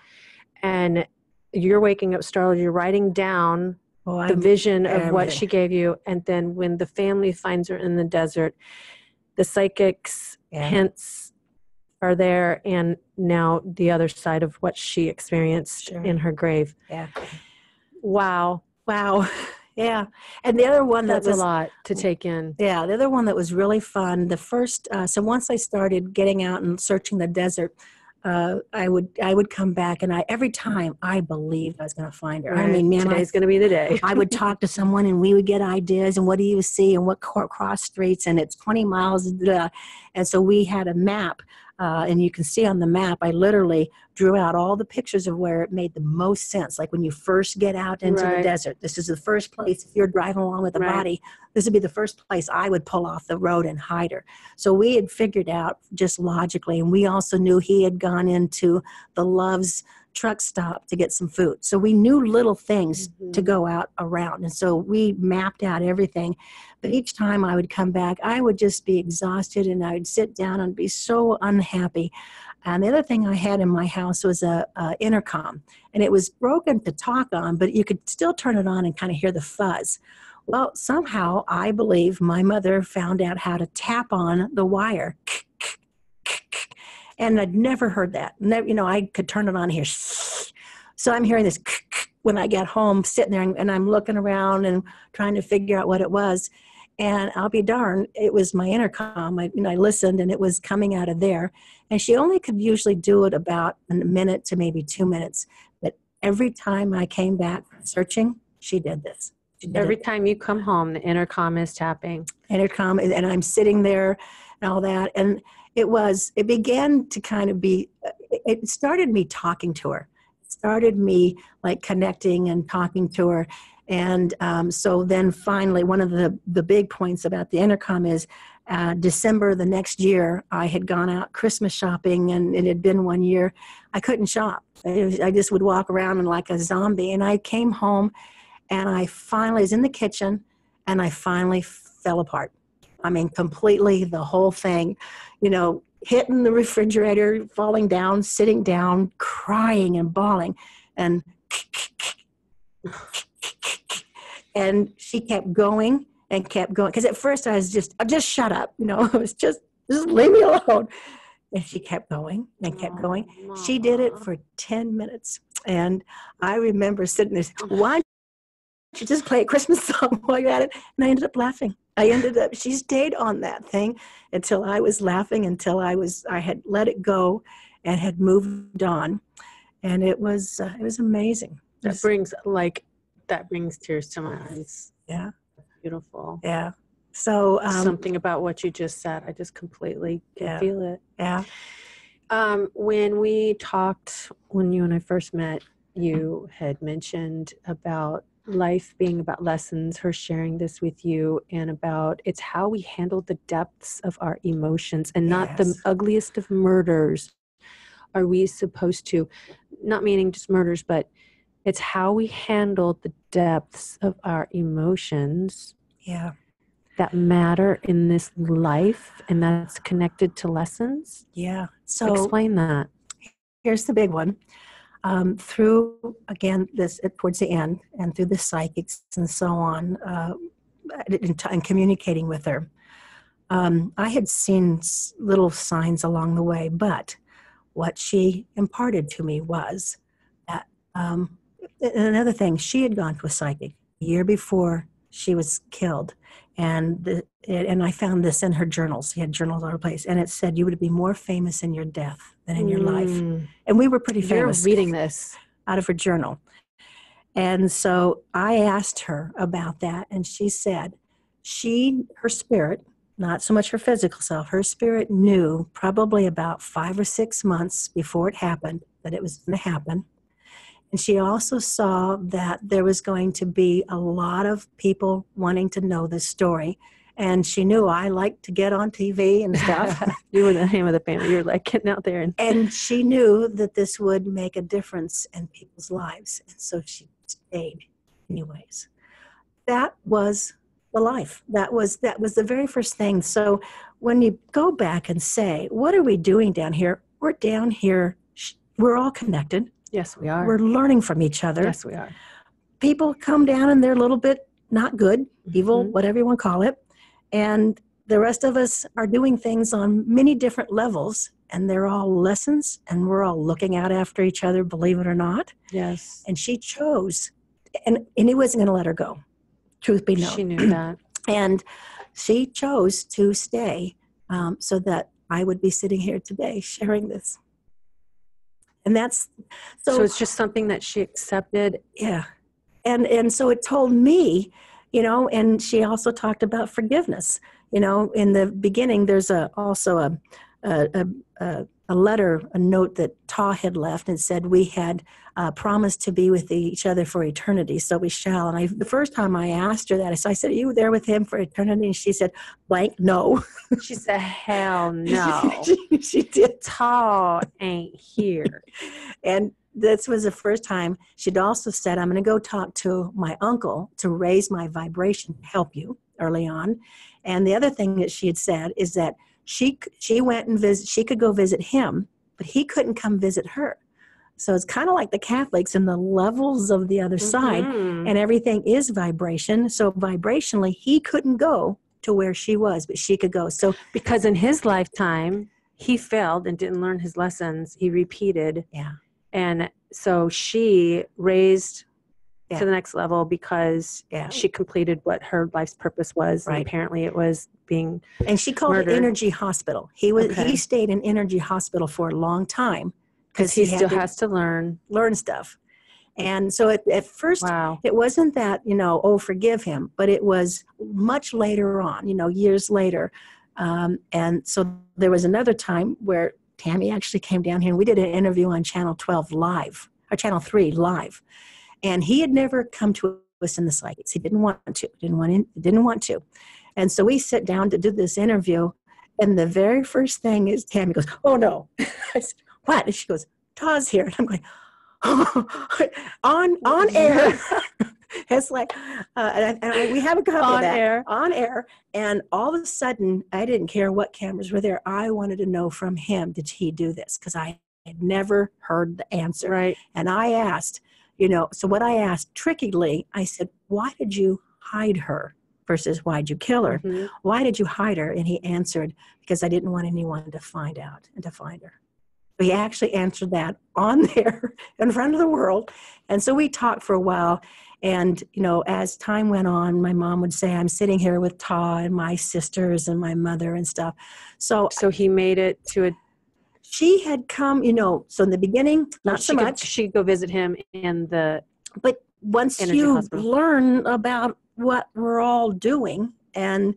And you're waking up startled. You're writing down the vision of what she gave you, and then when the family finds her in the desert, the psychics yeah. hints are there, and now the other side of what she experienced sure. in her grave. Yeah. Wow. Wow. Yeah, and the other one that's that was, a lot to take in. Yeah, the other one that was really fun. The first, uh, so once I started getting out and searching the desert, uh, I would I would come back and I every time I believed I was going to find her. Right. I mean, man, today's going to be the day. I would talk to someone and we would get ideas and what do you see and what cross streets and it's 20 miles. Blah. And so we had a map uh, and you can see on the map, I literally drew out all the pictures of where it made the most sense. Like when you first get out into right. the desert, this is the first place, if you're driving along with a right. body, this would be the first place I would pull off the road and hide her. So we had figured out just logically, and we also knew he had gone into the Love's truck stop to get some food. So we knew little things mm-hmm. to go out around. And so we mapped out everything. But each time I would come back, I would just be exhausted and I would sit down and be so unhappy. And the other thing I had in my house was a, a intercom, and it was broken to talk on, but you could still turn it on and kind of hear the fuzz. Well, somehow I believe my mother found out how to tap on the wire and I'd never heard that. Never, you know, I could turn it on here. So I'm hearing this when I get home, sitting there, and I'm looking around and trying to figure out what it was. And I'll be darned, it was my intercom. I, you know, I listened, and it was coming out of there. And she only could usually do it about a minute to maybe two minutes. But every time I came back searching, she did this. She did every it. time you come home, the intercom is tapping. Intercom, and I'm sitting there and all that. And it was it began to kind of be it started me talking to her. It started me like connecting and talking to her. And um, so then finally one of the the big points about the intercom is uh, december the next year i had gone out christmas shopping and it had been one year. I couldn't shop. I, just would walk around and like a zombie. And i came home and i finally was in the kitchen and i finally fell apart I mean, completely the whole thing, you know, hitting the refrigerator, falling down, sitting down, crying and bawling. And and she kept going and kept going. Because at first I was just, I just shut up, you know, it was just, just leave me alone. And she kept going and kept going. She did it for 10 minutes. And I remember sitting there, why don't you just play a Christmas song while you're at it? And I ended up laughing. I ended up, she stayed on that thing until I was laughing, until I was, I had let it go and had moved on. And it was, uh, it was amazing. That brings, like, that brings tears to my eyes. Yeah. Beautiful. Yeah. So, um, Something about what you just said, I just completely can Yeah. feel it. yeah, Um, when we talked, when you and I first met, you had mentioned about life being about lessons, her sharing this with you, and about it's how we handle the depths of our emotions and not the ugliest of murders are we supposed to, not meaning just murders, but it's how we handle the depths of our emotions yeah, that matter in this life and that's connected to lessons. yeah. So, Explain that. here's the big one. Um, through again this towards the end, and through the psychics and so on, uh, and, and communicating with her, um, I had seen little signs along the way. But what she imparted to me was that um, another thing. She had gone to a psychic a year before she was killed, and the, and I found this in her journals. She had journals all over the place, and it said you would be more famous in your death than in your life Mm. and we were pretty You're famous reading this. out of her journal. And so I asked her about that, and she said she, her spirit, not so much her physical self, her spirit knew probably about five or six months before it happened that it was going to happen. And she also saw that there was going to be a lot of people wanting to know this story. And she knew I like to get on TV and stuff. you were the name of the family. You were like getting out there and and she knew that this would make a difference in people's lives and so she stayed anyways that was the life that was that was the very first thing so when you go back and say what are we doing down here we're down here we're all connected yes, we are. we're learning from each other yes, we are. people come down and they're a little bit not good evil Mhm. whatever you want to call it and the rest of us are doing things on many different levels and they're all lessons and we're all looking out after each other believe it or not Yes, and she chose and, and he wasn't going to let her go truth be known she knew that. and she chose to stay um, so that i would be sitting here today sharing this and that's So, it's just something that she accepted. yeah and and so it told me you know and she also talked about forgiveness you know in the beginning there's a also a a, a, a, a letter a note that Taw had left and said we had uh, promised to be with each other for eternity so we shall. And i the first time i asked her that so i said are you there with him for eternity? And she said blank no. She said, "Hell no, she, she did. Taw ain't here." And this was the first time she'd also said, I'm going to go talk to my uncle to raise my vibration help you early on. And the other thing that she had said is that she, she went and visit, she could go visit him, but he couldn't come visit her. So it's kind of like the Catholics and the levels of the other side, Mhm. and everything is vibration. So vibrationally, he couldn't go to where she was, but she could go. So because in his lifetime, he failed and didn't learn his lessons. He repeated, yeah, and so she raised Yeah. to the next level because yeah. she completed what her life's purpose was. Right. And apparently, it was being and she called Murder. it energy hospital he was Okay. he stayed in energy hospital for a long time because he, had still to has to learn. learn stuff and so at, at first Wow. it wasn't that you know oh forgive him but it was much later on you know years later um, and so there was another time where tammy actually came down here and we did an interview on channel 12 live or channel 3 live and he had never come to us in the psychics he didn't want to didn't want in, didn't want to. And so we sit down to do this interview and the very first thing is tammy goes oh no. I said what? And she goes Taw's here. And i'm going on on air. It's like uh, and, I, and I- we have a copy of On that. air. on air. And all of a sudden i didn't care what cameras were there. I wanted to know from him did he do this? Because i had never heard the answer. Right. and i asked you know so what i asked trickily i said why did you hide her versus why'd you kill her? Mhm. why did you hide her? And he answered because i didn't want anyone to find out and to find her. He actually answered that on there in front of the world. And so we talked for a while. And you know as time went on my mom would say i'm sitting here with Taw and my sisters and my mother and stuff. So So he made it to a. she had come you know so in the beginning not she so much She could go visit him in the. but once you hospital. learn about what we're all doing and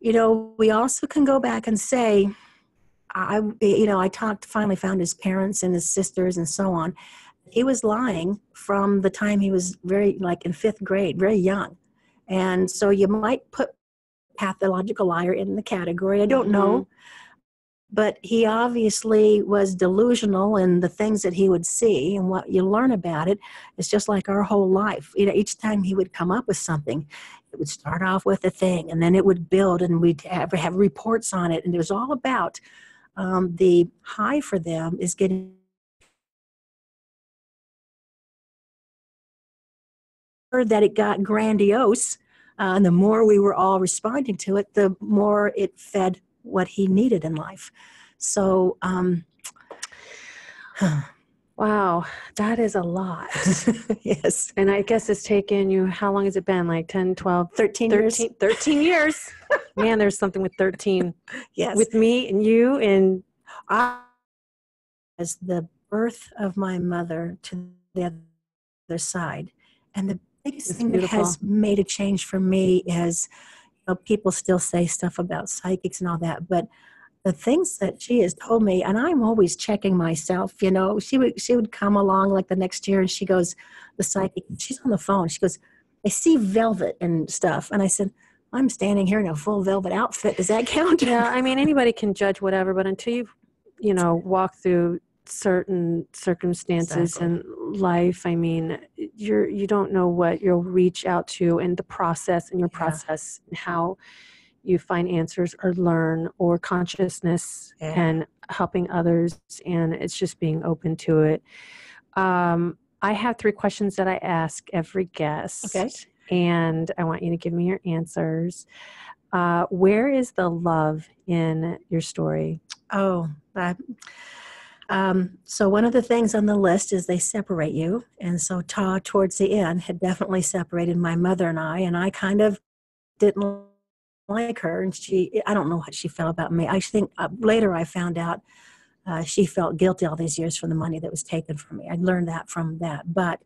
you know, we also can go back and say, I, you know, I talked, finally found his parents and his sisters and so on. He was lying from the time he was very, like in fifth grade, very young. And so you might put pathological liar in the category. I don't mm-hmm. know. But he obviously was delusional in the things that he would see, and what you learn about it is just like our whole life. You know, each time he would come up with something, it would start off with a thing, and then it would build, and we'd have, have reports on it, and it was all about um, the high for them is getting that it got grandiose uh, and the more we were all responding to it the more it fed what he needed in life. So um, wow that is a lot. Yes. And i guess it's taken you how long has it been? Like 10 12 13 13 years, 13 years. man there's something with 13 yes. With me and you and I, as the birth of my mother to the other side. And the biggest it's thing beautiful. that has made a change for me is know, people still say stuff about psychics and all that, but the things that she has told me, and I'm always checking myself, you know, she would she would come along like the next year and she goes, the psychic, she's on the phone, she goes, I see velvet and stuff. And I said, I'm standing here in a full velvet outfit. Does that count? Yeah, I mean, anybody can judge whatever, but until you've you know walk through certain circumstances exactly. in life i mean you're you don't know what you'll reach out to and the process and your yeah. process and how you find answers or learn or consciousness yeah. and helping others and it's just being open to it um, i have three questions that i ask every guest okay. and i want you to give me your answers uh, where is the love in your story oh um, so one of the things on the list is they separate you, and so Taw towards the end had definitely separated my mother and I, and I kind of didn't like her, and she I don't know what she felt about me. I think uh, later I found out uh, she felt guilty all these years for the money that was taken from me. I learned that from that, but.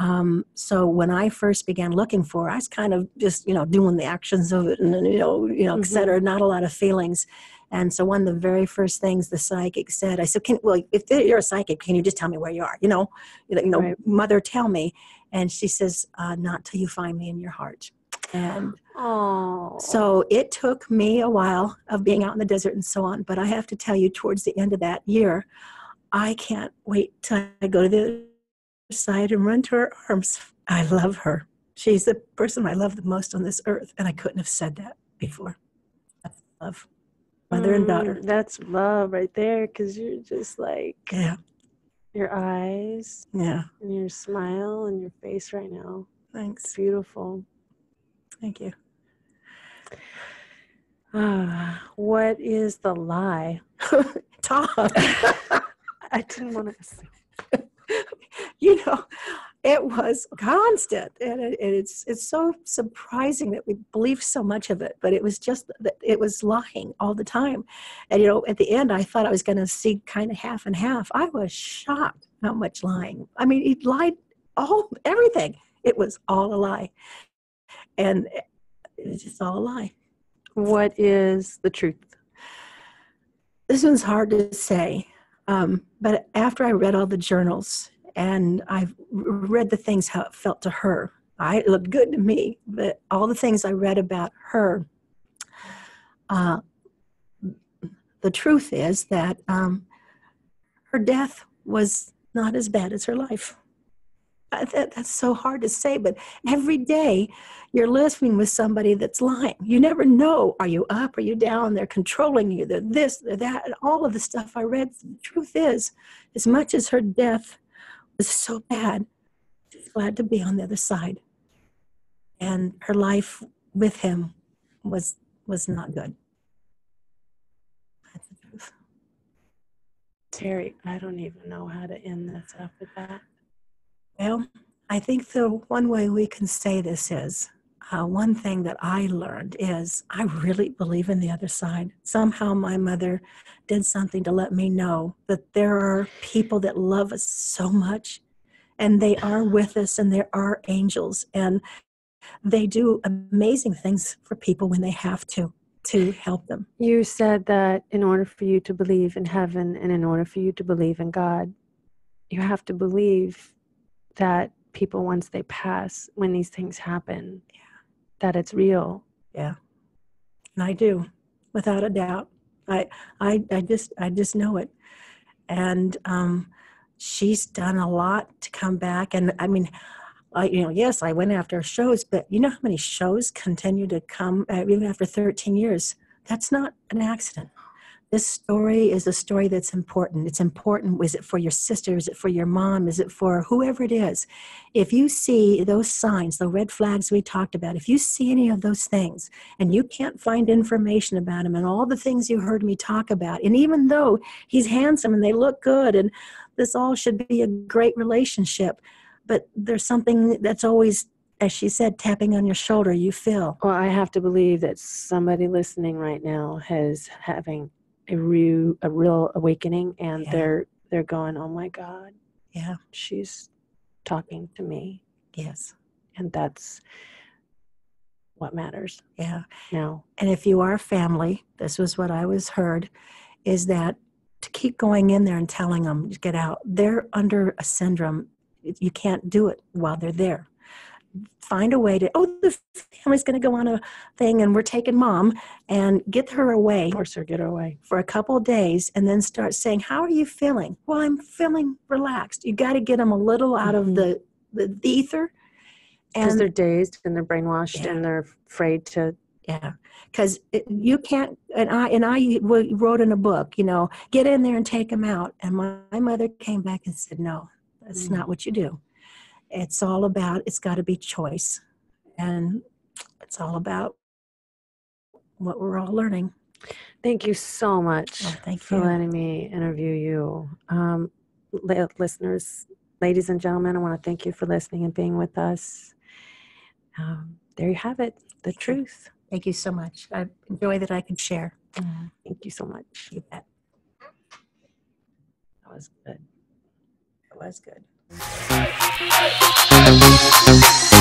Um, so when I first began looking for, her, I was kind of just you know doing the actions of it, and you know you know mm-hmm. et cetera. Not a lot of feelings. And so one of the very first things the psychic said, I said, "Can well, if you're a psychic, can you just tell me where you are? You know, you know, right. mother, tell me." And she says, uh, "Not till you find me in your heart." And oh. so it took me a while of being out in the desert and so on. But I have to tell you, towards the end of that year, I can't wait till I go to the other side and run to her arms. I love her. She's the person I love the most on this earth, and I couldn't have said that before. That's love mother mm, and daughter. That's love right there because you're just like, yeah. Your eyes, yeah, and your smile and your face right now. Thanks. It's beautiful. Thank you. Ah, what is the lie? Talk. I didn't want to. you know, it was constant. And, it, and, it's it's so surprising that we believe so much of it but it was just that it was lying all the time. And you know at the end i thought i was going to see kind of half and half. I was shocked how much lying i mean he lied all everything. It was all a lie. And it was just all a lie. What is the truth? This one's hard to say um, but after i read all the journals and I've read the things how it felt to her. I, it looked good to me, but all the things I read about her, uh, the truth is that um, her death was not as bad as her life. That, that's so hard to say, but every day you're living with somebody that's lying. You never know are you up, are you down? They're controlling you, they're this, they're that, and all of the stuff I read. The truth is, as much as her death was so bad. She's glad to be on the other side. And her life with him was was not good. That's the truth. Terri, I don't even know how to end this after that. Well, I think the one way we can say this is uh, one thing that I learned is I really believe in the other side. Somehow my mother did something to let me know that there are people that love us so much and they are with us and there are angels and they do amazing things for people when they have to. to help them. You said that in order for you to believe in heaven and in order for you to believe in God, you have to believe that people, once they pass, when these things happen, that it's real. Yeah. And I do, without a doubt. I, I, I just, I just know it. And um, she's done a lot to come back. And I mean, I, you know, yes, I went after shows, but you know how many shows continue to come uh, even after 13 years? That's not an accident. This story is a story that's important. It's important. Is it for your sister? Is it for your mom? Is it for whoever it is? If you see those signs, the red flags we talked about, if you see any of those things and you can't find information about him and all the things you heard me talk about, and even though he's handsome and they look good and this all should be a great relationship, but there's something that's always as she said tapping on your shoulder you feel Well, I have to believe that somebody listening right now has having a real a real awakening and Yeah. they're they're going, "Oh my god, yeah she's talking to me." yes And that's what matters yeah now. and if you are family this was what i was heard is that to keep going in there and telling them get out they're under a syndrome you can't do it while they're there find a way to oh the family's going to go on a thing and we're taking mom and get her away Force her get her away. for a couple of days and then start saying how are you feeling well i'm feeling relaxed you got to get them a little out Mhm. of the, the, the ether Because they're dazed and they're brainwashed Yeah. and they're afraid to yeah because you can't and i and i wrote in a book you know get in there and take them out and my, my mother came back and said no that's Mm. not what you do it's all about it's got to be choice and it's all about what we're all learning Thank you so much Oh, thank for you. letting me interview you. Um, li- listeners, ladies and gentlemen, I want to thank you for listening and being with us. Um, there you have it, the Thank you. truth. thank you so much i enjoy that i could share Thank you so much. you bet That was good. it was good Hey, hey, hey.